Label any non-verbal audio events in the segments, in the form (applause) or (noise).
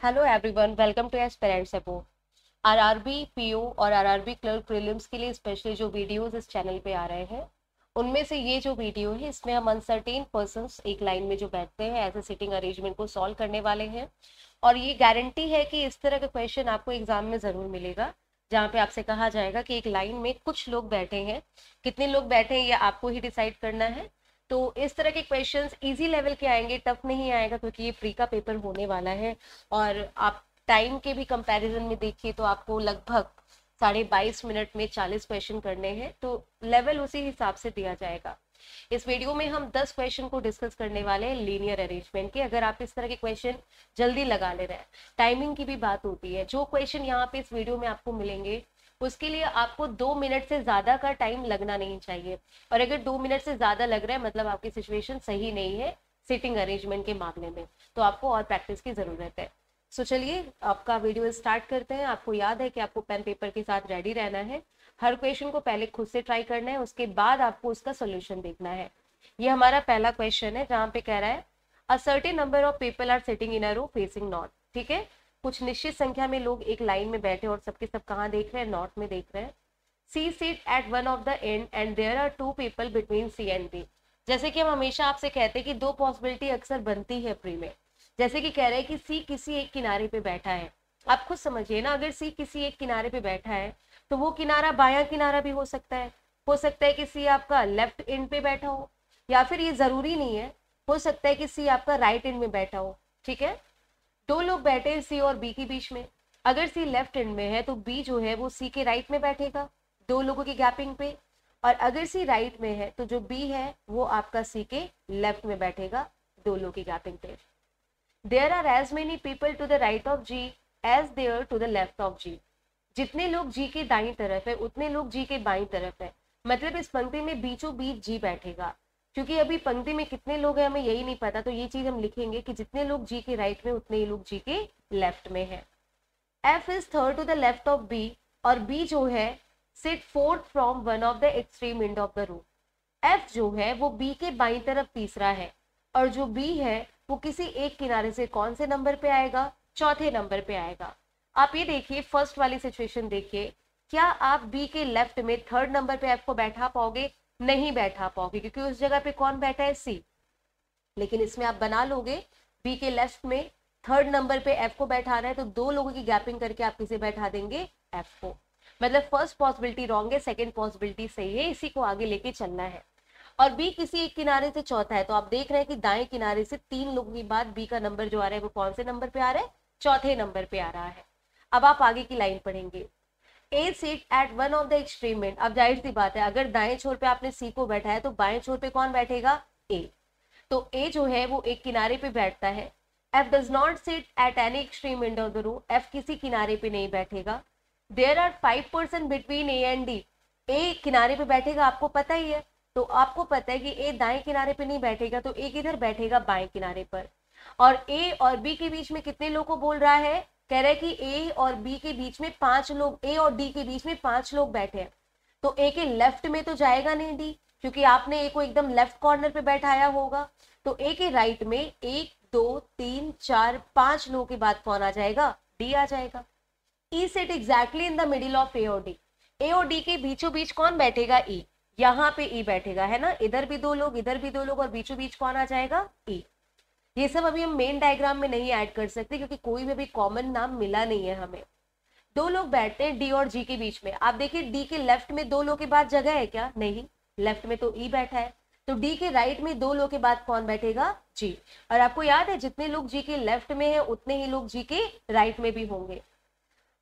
Hello everyone welcome to एस aspirant सेपो RRB PO और आरआरबी क्लर्क प्रीलिम्स के लिए स्पेशली जो वीडियोस इस चैनल पे आ रहे हैं, उनमें से ये जो वीडियो है, इसमें हम अनसर्टेन पर्सन एक लाइन में जो बैठते हैं एज ए सिटिंग अरेंजमेंट को सॉल्व करने वाले हैं। और ये गारंटी है कि इस तरह का क्वेश्चन आपको एग्ज़ाम में ज़रूर मिलेगा, जहाँ पे आपसे कहा जाएगा कि एक लाइन में कुछ लोग बैठे हैं। कितने लोग बैठे हैं, ये आपको ही डिसाइड करना है। तो इस तरह के क्वेश्चंस इजी लेवल के आएँगे टफ नहीं आएगा क्योंकि ये प्री का पेपर होने वाला है। और आप टाइम के भी कंपैरिजन में देखिए तो आपको लगभग साढ़े बाईस मिनट में चालीस क्वेश्चन करने हैं तो लेवल उसी हिसाब से दिया जाएगा। इस वीडियो में हम दस क्वेश्चन को डिस्कस करने वाले हैं लीनियर अरेंजमेंट के। अगर आप इस तरह के क्वेश्चन जल्दी लगा ले रहे हैं टाइमिंग की भी बात होती है। जो क्वेश्चन यहाँ पे इस वीडियो में आपको मिलेंगे उसके लिए आपको दो मिनट से ज़्यादा का टाइम लगना नहीं चाहिए। और अगर दो मिनट से ज़्यादा लग रहा है मतलब आपकी सिचुएशन सही नहीं है सिटिंग अरेंजमेंट के मामले में तो आपको और प्रैक्टिस की ज़रूरत है। सो चलिए, आपका वीडियो स्टार्ट करते हैं। आपको याद है कि आपको पेन पेपर के साथ रेडी रहना है। हर क्वेश्चन को पहले खुद से ट्राई करना है, उसके बाद आपको उसका सोल्यूशन देखना है। ये हमारा पहला क्वेश्चन है, जहाँ पे कह रहा है a certain number of people are sitting in a row facing north ठीक है? कुछ निश्चित संख्या में लोग एक लाइन में बैठे और सबके सब कहाँ देख रहे हैं? नॉर्थ में देख रहे हैं। C seat at one of the end end there are two people between C and B जैसे कि हम हमेशा आपसे कहते हैं कि दो पॉसिबिलिटी अक्सर बनती है प्री में। जैसे कि कह रहे हैं कि सी किसी एक किनारे पे बैठा है। आप खुद समझिए ना, अगर सी किसी एक किनारे पे बैठा है तो वो किनारा बाया किनारा भी हो सकता है। हो सकता है कि सी आपका लेफ़्ट एंड पे बैठा हो, या फिर ये ज़रूरी नहीं है, हो सकता है कि सी आपका राइट एंड में बैठा हो। ठीक है? दो लोग बैठे सी और बी के बीच में। अगर सी लेफ़्ट एंड में है तो बी जो है, वो सी के राइट में बैठेगा, दो लोगों की गैपिंग पे। और अगर सी राइट में है तो जो बी है, वो आपका सी के लेफ़्ट में बैठेगा, दो लोगों की गैपिंग पे। There are as many people to the right of G as there to the left of G जितने लोग जी के दाई तरफ़ है, उतने लोग जी के बाई तरफ़ है। मतलब इस पंक्ति में बीचों बीच जी बैठेगा। क्योंकि अभी पंक्ति में कितने लोग हैं हमें यही नहीं पता तो ये चीज़ हम लिखेंगे कि जितने लोग जी के राइट में, उतने ही लोग जी के लेफ़्ट में है। F is third to the left of B और बी जो है sit fourth from one of the extreme end of the room F जो है, वो बी के बाई तरफ़ तीसरा है और जो बी है, वो किसी एक किनारे से कौन से नंबर पे आएगा? चौथे नंबर पे आएगा। आप ये देखिए फ़र्स्ट वाली सिचुएशन देखिए, क्या आप बी के लेफ़्ट में थर्ड नंबर पे एफ़ को बैठा पाओगे? नहीं बैठा पाओगे, क्योंकि उस जगह पे कौन बैठा है? सी लेकिन इसमें आप बना लोगे बी के लेफ़्ट में थर्ड नंबर पे एफ़ को बैठाना है तो दो लोगों की गैपिंग करके आप किसे बैठा देंगे एफ़ को। मतलब फ़र्स्ट पॉसिबिलिटी रॉन्ग है सेकेंड पॉसिबिलिटी सही है, इसी को आगे लेके चलना है। और बी किसी एक किनारे से चौथा है तो आप देख रहे हैं कि दाएँ किनारे से तीन लोगों के बाद बी का नंबर जो आ रहा है, वो कौन से नंबर पे आ रहा है? चौथे नंबर पे आ रहा है। अब आप आगे की लाइन पढ़ेंगे। A seat at one of the extreme end अब ज़ाहिर सी बात है, अगर दाएँ छोर पे आपने सी को बैठा है तो बाएँ छोर पे कौन बैठेगा? ए तो ए जो है, वो एक किनारे पे बैठता है। F does not seat at any extreme end of the room F किसी किनारे पे नहीं बैठेगा। There are five percent between A and D A किनारे पे बैठेगा, आपको पता ही है। तो आपको पता है कि ए दाएँ किनारे पे नहीं बैठेगा तो ए किधर बैठेगा? बाएँ किनारे पर। और ए और बी के बीच में कितने लोग को बोल रहा है? कह रहे हैं कि ए और बी के बीच में पाँच लोग ए और डी के बीच में पाँच लोग बैठे हैं। तो ए के लेफ़्ट में तो जाएगा नहीं डी क्योंकि आपने ए को एकदम लेफ़्ट कॉर्नर पे बैठाया होगा। तो ए के राइट में एक, दो, तीन, चार, पाँच लोगों के बाद कौन आ जाएगा? डी आ जाएगा। E set exactly in the middle of A और डी ए और डी के बीचों बीच कौन बैठेगा? ई e? यहाँ पे ई e बैठेगा, है ना? इधर भी दो लोग, इधर भी दो लोग, और बीचों बीच कौन आ जाएगा? ई e. ये सब अभी हम मेन डायग्राम में नहीं ऐड कर सकते क्योंकि कोई भी अभी कॉमन नाम मिला नहीं है हमें। दो लोग बैठते हैं डी और जी के बीच में। आप देखिए डी के लेफ़्ट में दो लोग के बाद जगह है क्या? नहीं। लेफ़्ट में तो ई e बैठा है। तो डी के राइट में दो लोग के बाद कौन बैठेगा? जी और आपको याद है, जितने लोग जी के लेफ़्ट में है, उतने ही लोग जी के राइट में भी होंगे।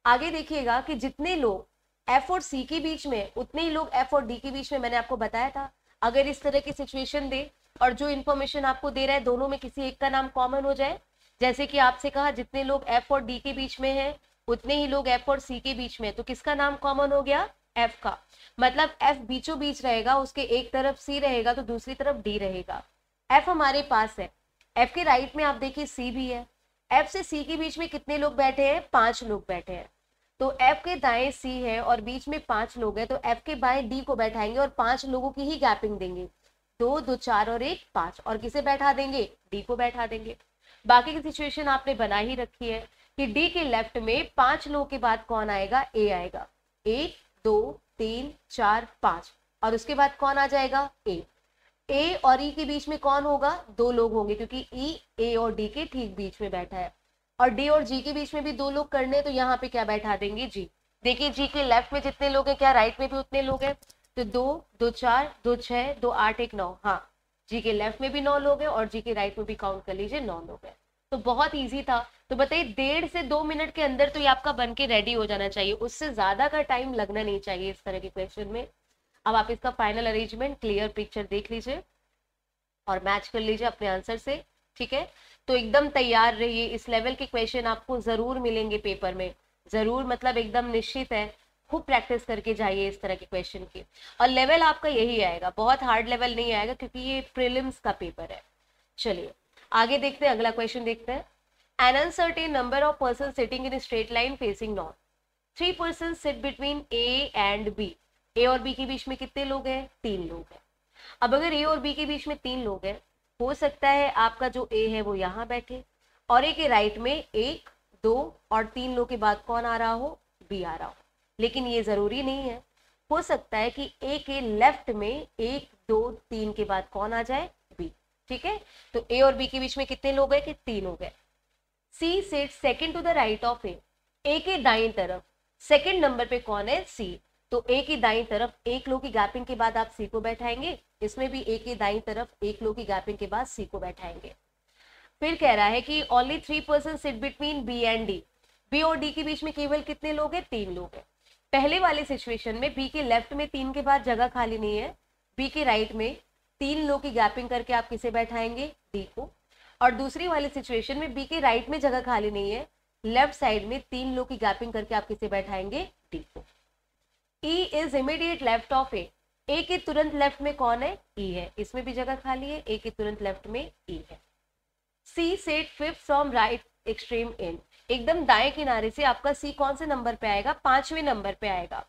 आगे देखिएगा कि जितने लोग एफ़ और सी के बीच में उतने ही लोग एफ़ और डी के बीच में, मैंने आपको बताया था। अगर इस तरह की सिचुएशन दे और जो इन्फॉर्मेशन आपको दे रहा है, दोनों में किसी एक का नाम कॉमन हो जाए। जैसे कि आपसे कहा, जितने लोग एफ़ और डी के बीच में है, उतने ही लोग एफ़ और सी के बीच में तो किसका नाम कॉमन हो गया? एफ़ का। मतलब एफ़ बीचों बीच रहेगा, उसके एक तरफ़ सी रहेगा तो दूसरी तरफ़ डी रहेगा। एफ़ हमारे पास है। एफ़ के राइट में आप देखिए सी भी है। एफ़ से सी के बीच में कितने लोग बैठे हैं? पाँच लोग बैठे हैं। तो एफ़ के दाएँ सी है और बीच में पाँच लोग हैं तो एफ़ के बाएँ डी को बैठाएँगे और पाँच लोगों की ही गैपिंग देंगे। दो दो चार और एक पाँच। और किसे बैठा देंगे? डी को बैठा देंगे। बाकी की सिचुएशन आपने बना ही रखी है कि डी के लेफ़्ट में पाँच लोगों के बाद कौन आएगा? ए आएगा। एक दो तीन चार पाँच। और उसके बाद कौन आ जाएगा? ए ए और ई e के बीच में कौन होगा? दो लोग होंगे क्योंकि ई e, ए और डी के ठीक बीच में बैठा है। और डी और जी के बीच में भी दो लोग करने तो यहाँ पे क्या बैठा देंगे? जी देखिए जी के लेफ़्ट में जितने लोग हैं क्या राइट में भी उतने लोग हैं? तो दो दो चार, दो छह, दो आठ, एक नौ हाँ। जी के लेफ़्ट में भी नौ लोग हैं और जी के राइट में भी काउंट कर लीजिए नौ लोग हैं। तो बहुत इजी था। तो बताइए, डेढ़ से दो मिनट के अंदर तो ये आपका बन के रेडी हो जाना चाहिए। उससे ज़्यादा का टाइम लगना नहीं चाहिए इस तरह के क्वेश्चन में। अब आप इसका फाइनल अरेंजमेंट क्लियर पिक्चर देख लीजिए और मैच कर लीजिए अपने आंसर से, ठीक है? तो एकदम तैयार रहिए। इस लेवल के क्वेश्चन आपको ज़रूर मिलेंगे पेपर में। ज़रूर मतलब एकदम निश्चित है। खूब प्रैक्टिस करके जाइए इस तरह के क्वेश्चन की। और लेवल आपका यही आएगा, बहुत हार्ड लेवल नहीं आएगा क्योंकि ये प्रिलिम्स का पेपर है। चलिए, आगे देखते हैं, अगला क्वेश्चन देखते हैं। An uncertain number of person sitting in straight line facing north three person sit between A and B A और बी के बीच में कितने लोग हैं? तीन लोग हैं। अब अगर ए और बी के बीच में तीन लोग हैं, हो सकता है आपका जो ए है वो यहाँ बैठे और ए के राइट में एक, दो और तीन लोग के बाद कौन आ रहा हो? बी आ रहा हो। लेकिन ये ज़रूरी नहीं है। हो सकता है कि ए के लेफ़्ट में एक, दो, तीन के बाद कौन आ जाए? बी ठीक है? तो ए और बी के बीच में कितने लोग हैं? कि तीन हो। गए C set second to the right of A A के दाई तरफ़। सेकेंड नंबर पे कौन है? सी तो ए की दाई तरफ़ एक लो की गैपिंग के बाद आप सी को बैठाएँगे। इसमें भी ए की दाई तरफ़ एक लो की गैपिंग के बाद सी को बैठाएँगे। फिर कह रहा है कि only three person sit between B and D B और डी के बीच में केवल कितने लोग हैं? तीन लोग हैं। पहले वाले सिचुएशन में बी के लेफ़्ट में तीन के बाद जगह खाली नहीं है। बी के राइट में तीन लोग की गैपिंग करके आप किसे बैठाएँगे? डी को। और दूसरी वाली सिचुएशन में बी के राइट में जगह खाली नहीं है। लेफ़्ट साइड में तीन लोग की गैपिंग करके आप किसे बैठाएँगे? डी को। E is immediate left of A A के तुरंत लेफ़्ट में कौन है? ई e है। इसमें भी जगह खाली है। ए के तुरंत लेफ़्ट में ई e है। C set fifth from right extreme in एकदम दाएँ किनारे से आपका सी कौन से नंबर पे आएगा? पाँचवें नंबर पे आएगा।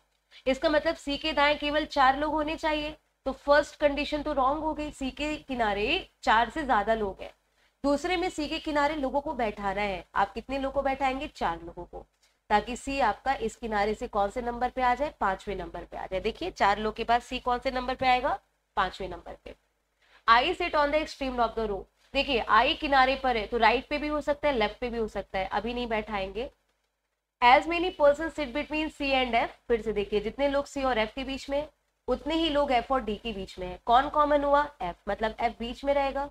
इसका मतलब सी के दाएँ केवल चार लोग होने चाहिए। तो फ़र्स्ट कंडीशन तो रॉन्ग हो गई। सी के किनारे चार से ज़्यादा लोग हैं। दूसरे में सी के किनारे लोगों को बैठाना है। आप कितने लोगों को बैठाएँगे? चार लोगों को। ताकि सी आपका इस किनारे से कौन से नंबर पे आ जाए? पाँचवें नंबर पे आ जाए। देखिए, चार लोग के बाद सी कौन से नंबर पे आएगा? पाँचवें नंबर पे। I set on the extreme of the row देखिए, आई किनारे पर है तो राइट पे भी हो सकता है लेफ़्ट पे भी हो सकता है, अभी नहीं बैठाएँगे। As many person sit between C and F फिर से देखिए, जितने लोग सी और एफ़ के बीच में उतने ही लोग एफ़ और डी के बीच में है। कौन कॉमन हुआ? एफ़ मतलब एफ़ बीच में रहेगा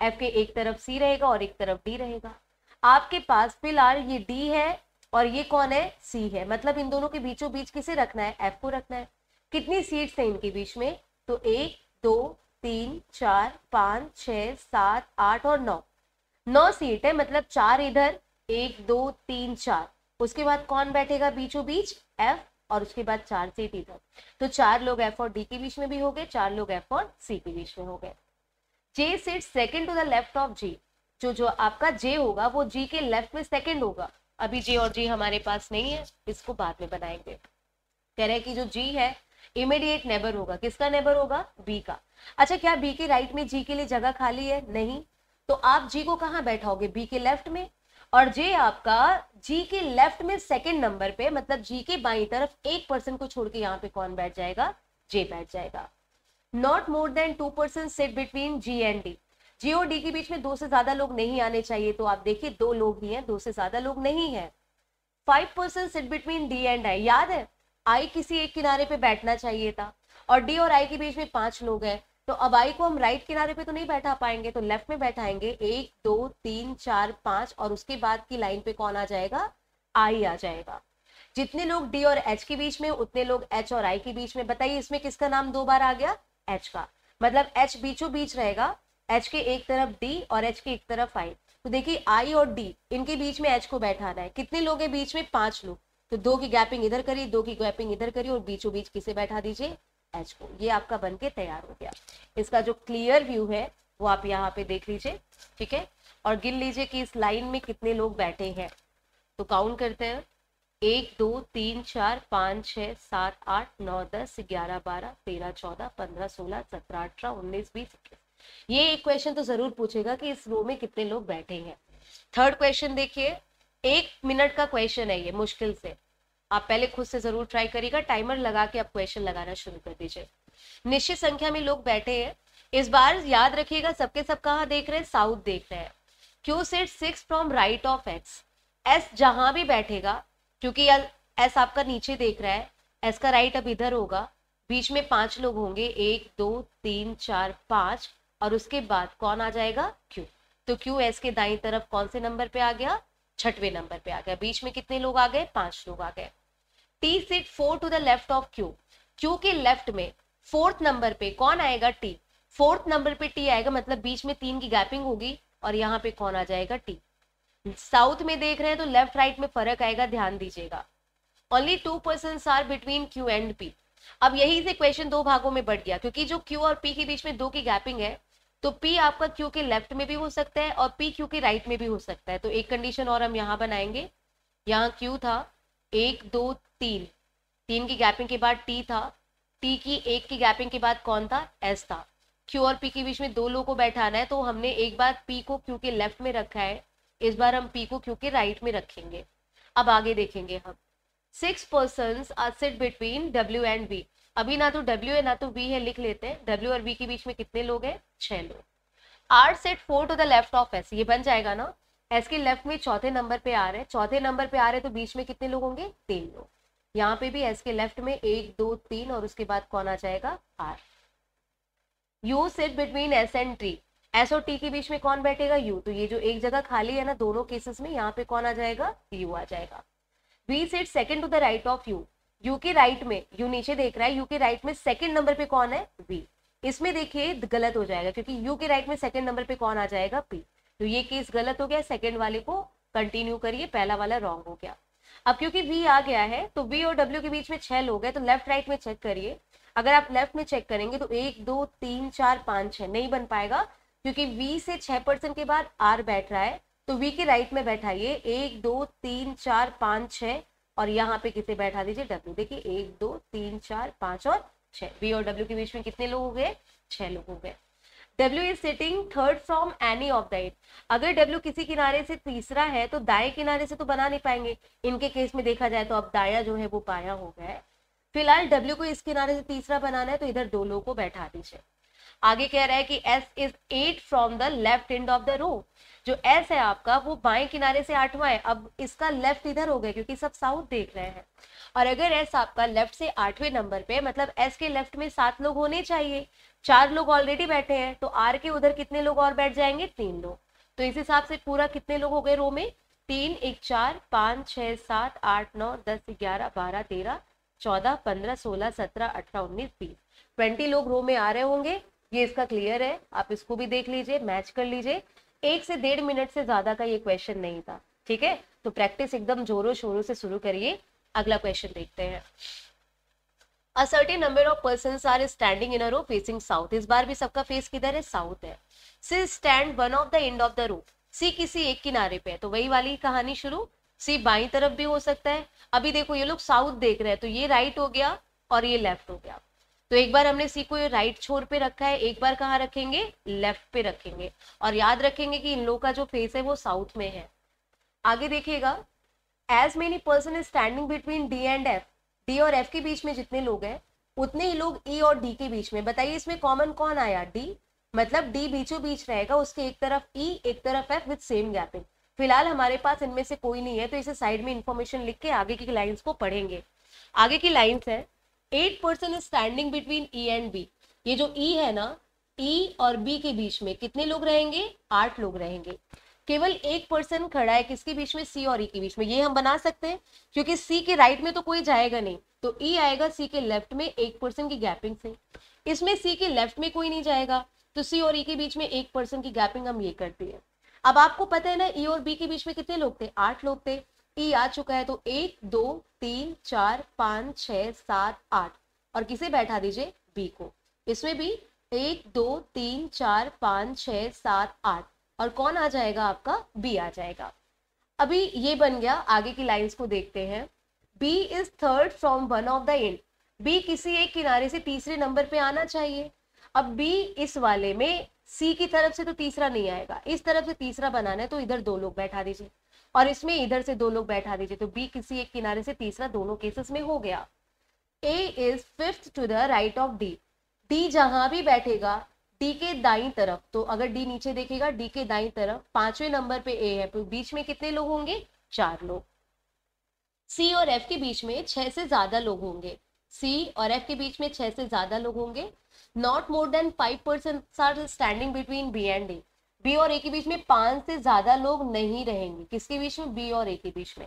एफ़ के एक तरफ़ सी रहेगा और एक तरफ़ डी रहेगा। आपके पास फ़िलहाल ये डी है और ये कौन है? सी है। मतलब इन दोनों के बीचों बीच किसे रखना है? एफ़ को रखना है। कितनी सीट्स है इनके बीच में? तो एक, दो तीन, चार, पाँच छ सात, आठ और नौ। नौ सीट है मतलब चार इधर, एक, दो, तीन, चार। उसके बाद कौन बैठेगा बीचों बीच? एफ़ और उसके बाद चार सीट इधर। तो चार लोग एफ़ और डी के बीच में भी हो गए, चार लोग एफ़ और सी के बीच में हो गए। J seat second to the left of G जो जो आपका जे होगा, वो जी के लेफ़्ट में सेकेंड होगा। अभी जे और जी हमारे पास नहीं है, इसको बाद में बनाएँगे। कह रहे हैं कि जो जी है इमीडिएट नेबर होगा। किसका नेबर होगा? बी का। अच्छा क्या बी के राइट में जी के लिए जगह खाली है? नहीं। तो आप जी को कहाँ बैठाओगे? बी के लेफ़्ट में? और जे आपका जी के लेफ़्ट में सेकंड नंबर पे मतलब जी के बाई तरफ़ एक पर्सन को छोड़ के यहाँ पे कौन बैठ जाएगा? जे बैठ जाएगा। Not more than two person set between G and D G और डी के बीच में दो से ज़्यादा लोग नहीं आने चाहिए तो आप देखिए दो लोग ही हैं, दो से ज़्यादा लोग नहीं है। Five person sit between D and I याद है? आई किसी एक किनारे पे बैठना चाहिए था और डी और आई के बीच में पाँच लोग हैं तो अब आई को हम राइट किनारे पे तो नहीं बैठा पाएँगे तो लेफ़्ट में बैठाएँगे। एक, दो, तीन, चार, पाँच और उसके बाद की लाइन पे कौन आ जाएगा? आई आ जाएगा। जितने लोग डी और एच के बीच में, उतने लोग एच और आई के बीच में। बताइए, इसमें किसका नाम दो बार आ गया? एच का। मतलब एच बीचों बीच रहेगा एच के एक तरफ़ डी और एच के एक तरफ़ आई तो देखिए आई और डी इनके बीच में एच को बैठाना है। कितने लोग हैं बीच में? पाँच लोग। तो दो की गैपिंग इधर करिए, दो की गैपिंग इधर करिए और बीचों बीच किसे बैठा दीजिए? एच को। ये आपका बन के तैयार हो गया। इसका जो क्लियर व्यू है, वो आप यहाँ पे देख लीजिए, ठीक है? और गिन लीजिए कि इस लाइन में कितने लोग बैठे हैं। तो काउंट करते हैं। एक, दो, तीन, चार, पाँच छः सात, आठ, नौ, दस, ग्यारह, बारह, तेरह, चौदह, पंद्रह, सोलह, सत्रह, अठारह, उन्नीस, बीस ये एक क्वेश्चन तो ज़रूर पूछेगा कि इस रो में कितने लोग बैठे हैं। थर्ड क्वेश्चन देखिए। एक मिनट का क्वेश्चन है ये, मुश्किल से। आप पहले खुद से ज़रूर ट्राई करिएगा टाइमर लगा के आप क्वेश्चन लगाना शुरू कर दीजिए। निश्चित संख्या में लोग बैठे हैं। इस बार याद रखिएगा, सबके सब कहा देख रहे हैं? साउथ देख रहे हैं। Q set six from right of X S जहाँ भी बैठेगा, क्योंकि एस आपका नीचे देख रहा है एस का राइट अब इधर होगा। बीच में पाँच लोग होंगे, एक, दो, तीन, चार, पाँच, और उसके बाद कौन आ जाएगा? क्यू तो क्यू एस के दाई तरफ़ कौन से नंबर पे आ गया? छठवें नंबर पे आ गया बीच में कितने लोग आ गए? पाँच लोग आ गए। T sit four to the left of Q Q के लेफ़्ट में फोर्थ नंबर पे कौन आएगा? टी फोर्थ नंबर पे टी आएगा मतलब बीच में तीन की गैपिंग होगी और यहाँ पे कौन आ जाएगा? टी साउथ में देख रहे हैं तो लेफ़्ट राइट में फ़र्क आएगा, ध्यान दीजिएगा। Only two person are between Q and P अब यही से क्वेश्चन दो भागों में बढ़ गया, क्योंकि जो क्यू और पी के बीच में दो की गैपिंग है तो पी आपका क्यू के लेफ़्ट में भी हो सकता है और पी क्यू के राइट में भी हो सकता है। तो एक कंडीशन और हम यहाँ बनाएँगे। यहाँ क्यू था एक, दो, तीन। तीन की गैपिंग के बाद टी था। टी की एक की गैपिंग के बाद कौन था? एस था। क्यू और पी के बीच में दो लोगों को बैठाना है तो हमने एक बार पी को क्यू के लेफ़्ट में रखा है। इस बार हम पी को क्यू के राइट में रखेंगे। अब आगे देखेंगे हम। Six person are sit between W and B अभी ना तो डब्ल्यू है, ना तो वी है, लिख लेते हैं। डब्ल्यू और वी के बीच में कितने लोग हैं? छह लोग। R set four to the left of S ये बन जाएगा ना। एस के लेफ़्ट में चौथे नंबर पे आ रहे हैं। चौथे नंबर पे आ रहे हैं तो बीच में कितने लोग होंगे? तीन लोग। यहाँ पे भी एस के लेफ़्ट में एक, दो, तीन और उसके बाद कौन आ जाएगा? R U set between S and T S और टी के बीच में कौन बैठेगा? यू तो ये जो एक जगह खाली है ना, दोनों केसेस में यहाँ पे कौन आ जाएगा? यू आ जाएगा। V set second to the right of U U के राइट में यू नीचे देख रहा है यू के राइट में सेकेंड नंबर पे कौन है? वी इसमें देखिए गलत हो जाएगा, क्योंकि यू के राइट में सेकेंड नंबर पे कौन आ जाएगा? पी तो ये केस गलत हो गया सेकेंड वाले को कंटिन्यू करिए, पहला वाला रॉन्ग हो गया। अब क्योंकि वी आ गया है तो वी और डब्ल्यू के बीच में छह लोग हैं तो लेफ़्ट राइट में चेक करिए। अगर आप लेफ़्ट में चेक करेंगे तो एक, दो, तीन, चार, पाँच, छह, नहीं बन पाएगा, क्योंकि वी से छह परसेंट के बाद आर बैठ रहा है तो वी के राइट में बैठाइए। एक, दो, तीन, चार, पाँच, छह और यहाँ पे किसे बैठा दीजिए? डब्ल्यू देखिए, एक, दो, तीन, चार, पाँच और छह। बी और डब्ल्यू के बीच में कितने लोग हो गए? छह लोग हो गए। W is sitting third from any of the end अगर डब्ल्यू किसी किनारे से तीसरा है तो दाएँ किनारे से तो बना नहीं पाएँगे। इनके केस में देखा जाए तो अब दाया जो है, वो पाया हो गया है। फ़िलहाल डब्ल्यू को इस किनारे से तीसरा बनाना है तो इधर दो लोगों को बैठा दीजिए। आगे कह रहा है कि S is eight from the left end of the row जो एस है आपका, वो बाएँ किनारे से आठवां है। अब इसका लेफ़्ट इधर हो गया, क्योंकि सब साउथ देख रहे हैं। और अगर एस आपका लेफ़्ट से आठवें नंबर पे मतलब एस के लेफ़्ट में सात लोग होने चाहिए। चार लोग ऑलरेडी बैठे हैं तो आर के उधर कितने लोग और बैठ जाएँगे? तीन लोग। तो इस हिसाब से पूरा कितने लोग हो गए रो में? तीन, एक, चार, पाँच छः सात, आठ, नौ, दस, ग्यारह, बारह, तेरह, चौदह, पंद्रह, सोलह, सत्रह, अठारह, उन्नीस, बीस। ट्वेंटी लोग रो में आ रहे होंगे। ये इसका क्लियर है। आप इसको भी देख लीजिए मैच कर लीजिए। एक से डेढ़ मिनट से ज़्यादा का ये क्वेश्चन नहीं था, ठीक है? तो प्रैक्टिस एकदम जोरों शोरों से शुरू करिए, अगला क्वेश्चन देखते हैं। A certain number of person are standing in a row facing south इस बार भी सबका फेस किधर है? साउथ है। C stand one of the end of the row C किसी एक किनारे पे है। तो वही वाली कहानी शुरू। सी बाई तरफ़ भी हो सकता है। अभी देखो, ये लोग साउथ देख रहे हैं। तो ये राइट हो गया और ये लेफ़्ट हो गया। तो एक बार हमने सी को राइट छोर पे रखा है एक बार कहाँ रखेंगे? लेफ़्ट पे रखेंगे। और याद रखेंगे कि इन लोग का जो फेस है वो साउथ में है। आगे देखिएगा as many person is standing between D and F D और एफ़ के बीच में जितने लोग हैं उतने ही लोग ई e और डी के बीच में। बताइए इसमें कॉमन कौन आया? डी मतलब डी बीचों बीच रहेगा उसके एक तरफ़ ई e, एक तरफ़ एफ़ विद सेम गैपिंग फ़िलहाल हमारे पास इनमें से कोई नहीं है तो इसे साइड में इंफॉर्मेशन लिख के आगे की लाइंस को पढ़ेंगे। आगे की लाइंस है eight person is standing between E and B ये जो ई e है ना ई e और बी के बीच में कितने लोग रहेंगे? आठ लोग रहेंगे। केवल एक पर्सन खड़ा है किसके बीच में? सी और ई e के बीच में। ये हम बना सकते हैं, क्योंकि सी के राइट में तो कोई जाएगा नहीं। तो ई e आएगा सी के लेफ़्ट में एक पर्सन की गैपिंग से। इसमें सी के लेफ़्ट में कोई नहीं जाएगा। तो सी और ई e के बीच में एक पर्सन की गैपिंग हम ये करते हैं। अब आपको पता है ना ई और बी के बीच में कितने लोग थे? आठ लोग थे। ई आ चुका है तो एक, दो, तीन, चार, पाँच छ सात, आठ। और किसे बैठा दीजिए? बी को। इसमें भी एक, दो, तीन, चार, पाँच छ सात, आठ। और कौन आ जाएगा आपका? बी आ जाएगा। अभी ये बन गया, आगे की लाइंस को देखते हैं। B is third from one of the end B किसी एक किनारे से तीसरे नंबर पे आना चाहिए। अब बी इस वाले में सी की तरफ़ से तो तीसरा नहीं आएगा। इस तरफ़ से तीसरा बनाना है तो इधर दो लोग बैठा दीजिए। और इसमें इधर से दो लोग बैठा दीजिए तो बी किसी एक किनारे से तीसरा दोनों केसेस में हो गया। A is fifth to the right of D D जहाँ भी बैठेगा डी के दाई तरफ़ तो अगर डी नीचे देखेगा डी के दाई तरफ़ पाँचवें नंबर पे ए है तो बीच में कितने लोग होंगे? चार लोग। सी और एफ़ के बीच में छह से ज़्यादा लोग होंगे। सी और एफ़ के बीच में छह से ज़्यादा लोग होंगे। Not more than five percent are standing between B and D B और ए के बीच में पाँच से ज़्यादा लोग नहीं रहेंगे। किसके बीच में? बी और ए के बीच में।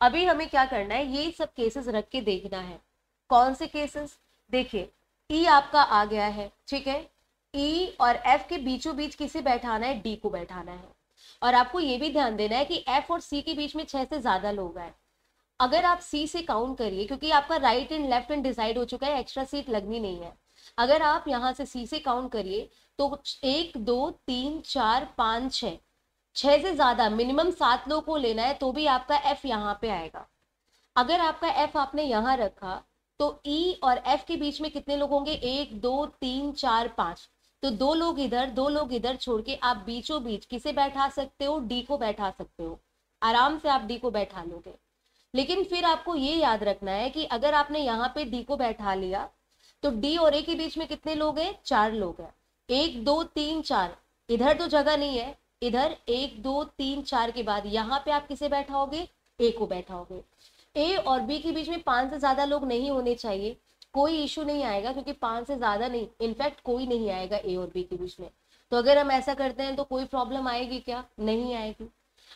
अभी हमें क्या करना है? ये सब केसेस रख के देखना है। कौन से केसेस देखिए ई e आपका आ गया है, ठीक है? ई e और एफ़ के बीचों बीच किसे बैठाना है? डी को बैठाना है। और आपको ये भी ध्यान देना है कि एफ़ और सी के बीच में छह से ज़्यादा लोग आए अगर आप सी से काउंट करिए, क्योंकि आपका right and left and decide हो चुका है एक्स्ट्रा सीट लगनी नहीं है। अगर आप यहाँ से सी से काउंट करिए तो एक, दो, तीन, चार, पाँच छ छः से ज़्यादा मिनिमम सात लोग को लेना है तो भी आपका एफ़ यहाँ पे आएगा। अगर आपका एफ़ आपने यहाँ रखा तो ई e और एफ़ के बीच में कितने लोग होंगे? एक, दो, तीन, चार, पाँच। तो दो लोग इधर, दो लोग इधर छोड़ के आप बीचों बीच किसे बैठा सकते हो? डी को बैठा सकते हो। आराम से आप डी को बैठा लोगे। लेकिन फिर आपको ये याद रखना है कि अगर आपने यहाँ पे डी को बैठा लिया तो डी और ए के बीच में कितने लोग हैं? चार लोग हैं। एक, दो, तीन, चार। इधर तो जगह नहीं है। इधर एक, दो, तीन, चार के बाद यहाँ पे आप किसे बैठाओगे? ए को बैठाओगे। ए और बी के बीच में पाँच से ज़्यादा लोग नहीं होने चाहिए। कोई इशू नहीं आएगा क्योंकि पाँच से ज़्यादा नहीं। इनफैक्ट कोई नहीं आएगा ए और बी के बीच में। तो अगर हम ऐसा करते हैं तो कोई प्रॉब्लम आएगी क्या? नहीं आएगी।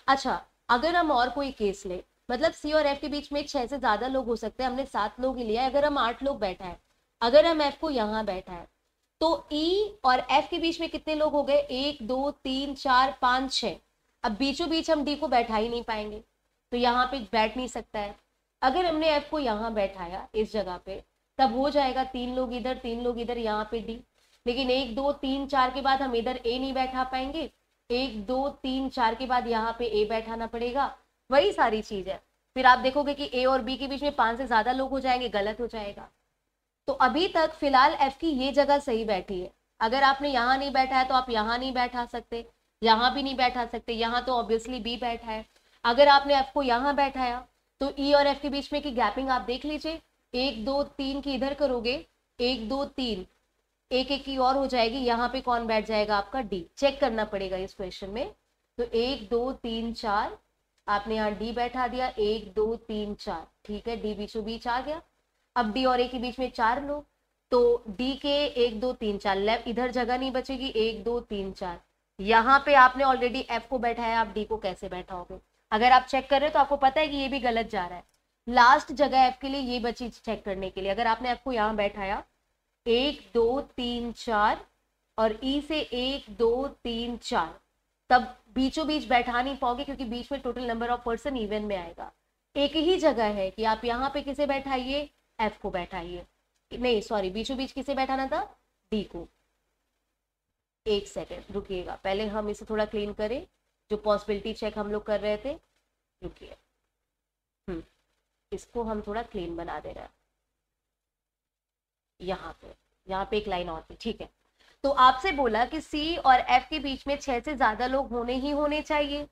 अच्छा अगर हम और कोई केस ले मतलब सी और एफ़ के बीच में छह से ज़्यादा लोग हो सकते हैं। हमने सात लोग ही लिया है। अगर हम आठ लोग बैठा है अगर हम एफ़ को यहाँ बैठा है तो ई e और एफ़ के बीच में कितने लोग हो गए? एक, दो, तीन, चार, पाँच छः अब बीचों बीच हम डी को बैठा ही नहीं पाएँगे तो यहाँ पे बैठ नहीं सकता है। अगर हमने एफ़ को यहाँ बैठाया इस जगह पे, तब हो जाएगा तीन लोग इधर, तीन लोग इधर, यहाँ पे डी लेकिन एक, दो, तीन, चार के बाद हम इधर ए नहीं बैठा पाएँगे। एक, दो, तीन, चार के बाद यहाँ पे ए बैठाना पड़ेगा। वही सारी चीज़। है फिर आप देखोगे कि ए और बी के बीच में पाँच से ज़्यादा लोग हो जाएँगे, गलत हो जाएगा। तो अभी तक फ़िलहाल एफ़ की ये जगह सही बैठी है। अगर आपने यहाँ नहीं बैठा है तो आप यहाँ नहीं बैठा सकते, यहाँ भी नहीं बैठा सकते, यहाँ तो ऑब्वियसली बी बैठा है। अगर आपने एफ़ को यहाँ बैठाया तो ई e और एफ़ के बीच में की गैपिंग आप देख लीजिए। एक, दो, तीन की इधर करोगे, एक, दो, तीन, एक एक की और हो जाएगी, यहाँ पे कौन बैठ जाएगा आपका डी चेक करना पड़ेगा इस क्वेश्चन में। तो एक, दो, तीन, चार, आपने यहाँ डी बैठा दिया, एक, दो, तीन, चार, ठीक है? डी बीचों बीच आ गया। अब डी और ए के बीच में चार लोग तो डी के एक, दो, तीन, चार लेफ़्ट इधर जगह नहीं बचेगी, एक, दो, तीन, चार। यहाँ पे आपने ऑलरेडी एफ़ को बैठाया आप डी को कैसे बैठाओगे? अगर आप चेक कर रहे हो तो आपको पता है कि ये भी गलत जा रहा है। लास्ट जगह एफ़ के लिए ये बची चेक करने के लिए। अगर आपने एफ़ को यहाँ बैठाया, एक, दो, तीन, चार, और ई e से एक, दो, तीन, चार, तब बीचों बीच बैठा नहीं पाओगे, क्योंकि बीच में total number of person even में आएगा। एक ही जगह है कि आप यहाँ पे किसे बैठाइए? एफ़ को बैठाइए। नहीं सॉरी बीचों बीच किसे बैठाना था? डी को। एक सेकेंड रुकिएगा। पहले हम इसे थोड़ा क्लीन करें। जो पॉसिबिलिटी चेक हम लोग कर रहे थे, रुकिए। हम्म इसको हम थोड़ा क्लीन बना दे रहे हैं। यहाँ पे यहाँ पे एक लाइन और थी, ठीक है। तो आपसे बोला कि सी और एफ़ के बीच में छह से ज़्यादा लोग होने ही होने चाहिए।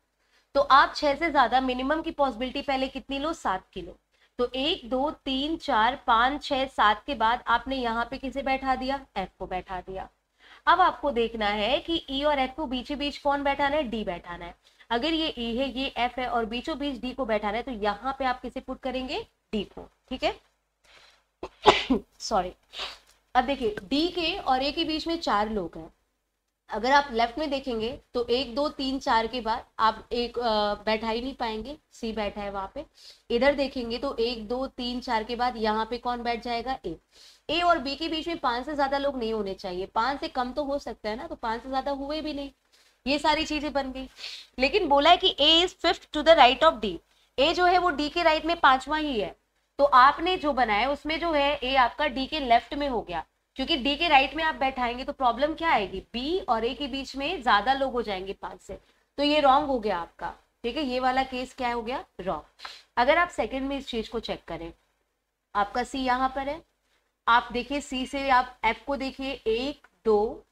तो आप छह से ज़्यादा मिनिमम की पॉसिबिलिटी पहले कितनी लो? सात की लो। तो एक, दो, तीन, चार, पाँच, छह, सात के बाद आपने यहाँ पे किसे बैठा दिया? एफ़ को बैठा दिया। अब आपको देखना है कि ई e और एफ़ को बीच बीच कौन बैठाना है? डी बैठाना है। अगर ये ई e है, ये एफ़ है और बीचों बीच डी को बैठाना है तो यहाँ पे आप किसे पुट करेंगे? डी को, ठीक है? (coughs) सॉरी अब देखिए डी के और ए के बीच में चार लोग हैं। अगर आप लेफ़्ट में देखेंगे तो एक, दो, तीन, चार के बाद आप एक बैठा ही नहीं पाएँगे। सी बैठा है वहाँ पे। इधर देखेंगे तो एक, दो, तीन, चार के बाद यहाँ पे कौन बैठ जाएगा? ए ए और बी के बीच में पाँच से ज़्यादा लोग नहीं होने चाहिए। पाँच से कम तो हो सकता है ना तो पाँच से ज़्यादा हुए भी नहीं। ये सारी चीज़ें बन गई। लेकिन बोला है कि A is fifth to the right of D A जो है, वो डी के राइट में पांचवा ही है। तो आपने जो बनाया, उसमें जो है ए आपका डी के लेफ़्ट में हो गया। क्योंकि डी के राइट में आप बैठाएँगे तो प्रॉब्लम क्या आएगी? बी और ए के बीच में ज़्यादा लोग हो जाएँगे पाँच से। तो ये रॉन्ग हो गया आपका। ठीक है? ये वाला केस क्या हो गया? रॉन्ग अगर आप सेकंड में इस चीज़ को चेक करें, आपका सी यहाँ पर है। आप देखिए सी से आप एफ़ को देखिए, एक, दो,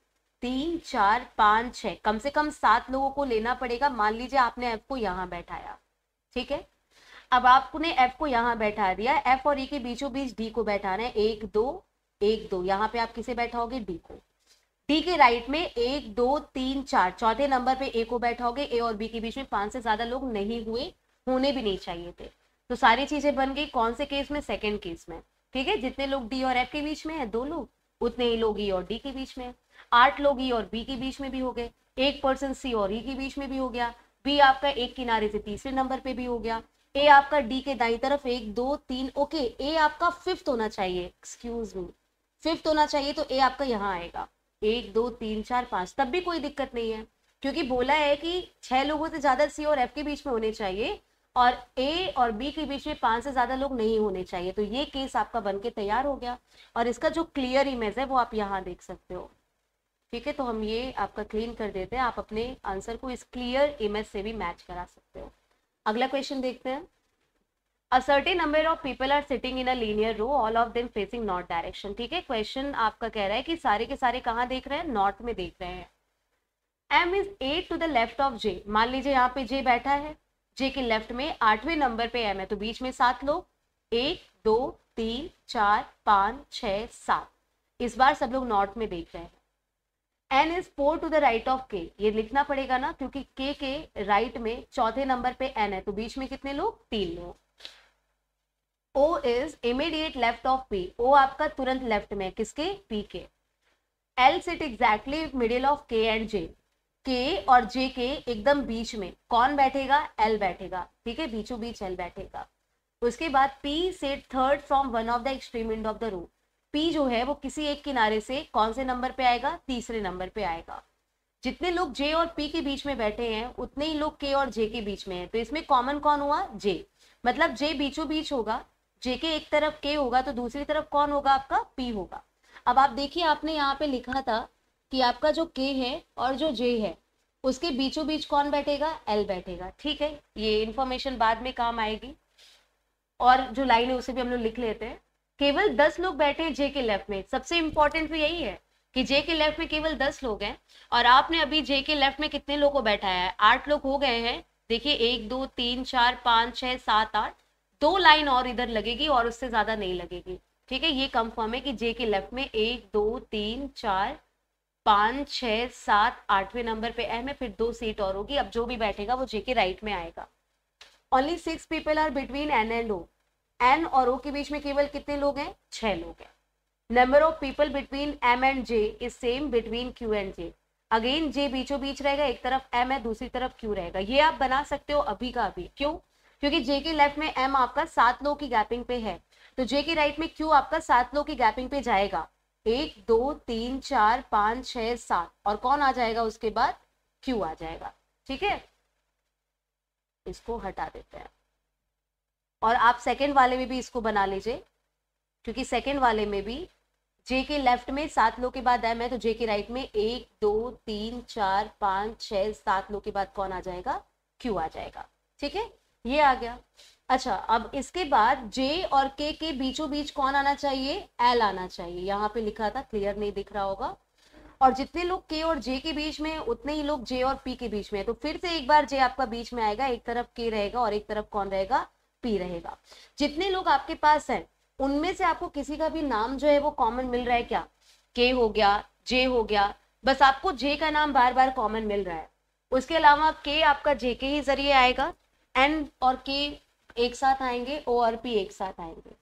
तीन, चार, पाँच छः कम से कम सात लोगों को लेना पड़ेगा। मान लीजिए आपने एफ़ को यहाँ बैठाया। ठीक है? अब आपने एफ़ को यहाँ बैठा दिया। एफ़ और ई e के बीचों बीच डी को बैठाना है। एक, दो एक, दो, यहाँ पे आप किसे बैठाओगे? डी को। डी के राइट में एक, दो, तीन, चार, चौथे नंबर पे ए को बैठाओगे। ए और बी के बीच में पाँच से ज़्यादा लोग नहीं हुए, होने भी नहीं चाहिए थे। तो सारी चीज़ें बन गई कौन से केस में? सेकेंड केस में। ठीक है? जितने लोग डी और एफ़ के बीच में है, दो लोग। उतने ही लोग ई e और डी के बीच में। आठ लोग ई e और बी के बीच में भी हो गए। एक पर्सन सी और ई के बीच में भी हो गया। बी आपका एक किनारे से तीसरे नंबर पे भी हो गया। ए आपका डी के दाई तरफ़ एक, दो, तीन। ओके ए आपका फिफ्थ होना चाहिए। एक्सक्यूज मी फिफ्थ होना चाहिए तो ए आपका यहाँ आएगा। एक, दो, तीन, चार, पाँच, तब भी कोई दिक्कत नहीं है। क्योंकि बोला है कि छह लोगों से ज़्यादा सी और एफ़ के बीच में होने चाहिए और ए और बी के बीच में पाँच से ज़्यादा लोग नहीं होने चाहिए। तो ये केस आपका बन के तैयार हो गया और इसका जो क्लियर इमेज है वो आप यहाँ देख सकते हो। ठीक है तो हम ये आपका क्लीन कर देते हैं। आप अपने आंसर को इस क्लियर इमेज से भी मैच करा सकते हो। अगला क्वेश्चन देखते हैं। A certain number of people are sitting in a linear row all of them facing north direction ठीक है? क्वेश्चन आपका कह रहा है कि सारे के सारे कहाँ देख रहे हैं? नॉर्थ में देख रहे हैं। M is eight to the left of J मान लीजिए यहाँ पे जे बैठा है। जे के लेफ़्ट में आठवें नंबर पे एम है तो बीच में सात लोग। एक, दो, तीन, चार, पाँच छ सात। इस बार सब लोग नॉर्थ में देख रहे हैं। N is four to the right of K ये लिखना पड़ेगा ना, क्योंकि के के राइट में चौथे नंबर पे एन है तो बीच में कितने लोग? तीन लोग। O is immediate left of P O आपका तुरंत लेफ़्ट में किसके? पी के। L sit exactly middle of K and J के और जे के एकदम बीच में। कौन बैठेगा? एल बैठेगा। ठीक है? बीचों बीच एल बैठेगा। उसके बाद P sit third from one of the extreme end of the room P जो है, वो किसी एक किनारे से कौन से नंबर पे आएगा? तीसरे नंबर पे आएगा। जितने लोग जे और पी के बीच में बैठे हैं, उतने ही लोग के और जे के बीच में हैं। तो इसमें कॉमन कौन हुआ? जे मतलब जे बीचों बीच होगा जे के एक तरफ़ के होगा तो दूसरी तरफ़ कौन होगा आपका? पी होगा। अब आप देखिए, आपने यहाँ पे लिखा था कि आपका जो के है और जो जे है, उसके बीचों बीच कौन बैठेगा? एल बैठेगा। ठीक है? ये इन्फॉर्मेशन बाद में काम आएगी। और जो लाइन है, उसे भी हम लोग लिख लेते हैं। केवल दस लोग बैठे हैं जे के लेफ़्ट में। सबसे इंपॉर्टेंट तो यही है कि जे के लेफ़्ट में केवल दस लोग हैं। और आपने अभी जे के लेफ़्ट में कितने लोग को बैठाया है? आठ लोग हो गए हैं। देखिए, एक, दो, तीन, चार, पाँच, छः, सात, आठ। दो लाइन और इधर लगेगी और उससे ज़्यादा नहीं लगेगी। ठीक है, ये कंफर्म है कि जे के लेफ़्ट में एक, दो, तीन, चार, पाँच छः सात, आठवें नंबर पे एम है, फिर दो सीट और होगी। अब जो भी बैठेगा वो जे के राइट में आएगा। Only six people are between N and O N और ओ के बीच में केवल कितने लोग हैं? छह लोग हैं। Number of people between M and J is same between Q and J again J बीचों बीच रहेगा, एक तरफ़ एम है, दूसरी तरफ़ क्यू रहेगा। ये आप बना सकते हो अभी का अभी। क्यों? क्योंकि जे के लेफ़्ट में एम आपका सात लोग की गैपिंग पे है। तो जे के राइट में क्यू आपका सात लोग की गैपिंग पे जाएगा। एक, दो, तीन, चार, पाँच, छह, सात। और कौन आ जाएगा उसके बाद? क्यू आ जाएगा। ठीक है? इसको हटा देते हैं। और आप सेकेंड वाले में भी इसको बना लीजिए। क्योंकि सेकेंड वाले में भी जे के लेफ़्ट में सात लो के बाद एम है तो जे के राइट में एक, दो, तीन, चार, पाँच छः सात लो के बाद कौन आ जाएगा? क्यू आ जाएगा। ठीक है? ये आ गया। अच्छा अब इसके बाद जे और के के बीचों बीच कौन आना चाहिए? एल आना चाहिए। यहाँ पे लिखा था क्लियर नहीं दिख रहा होगा। और जितने लोग के और जे के बीच में उतने ही लोग जे और पी के बीच में है। तो फिर से एक बार जे आपका बीच में आएगा। एक तरफ़ के रहेगा और एक तरफ़ कौन रहेगा? पी रहेगा। जितने लोग आपके पास हैं, उनमें से आपको किसी का भी नाम जो है वो कॉमन मिल रहा है क्या? के हो गया जे हो गया। बस आपको जे का नाम बार बार कॉमन मिल रहा है। उसके अलावा के आपका जे के ही ज़रिए आएगा। एन और के एक साथ आएँगे ओ और पी एक साथ आएँगे।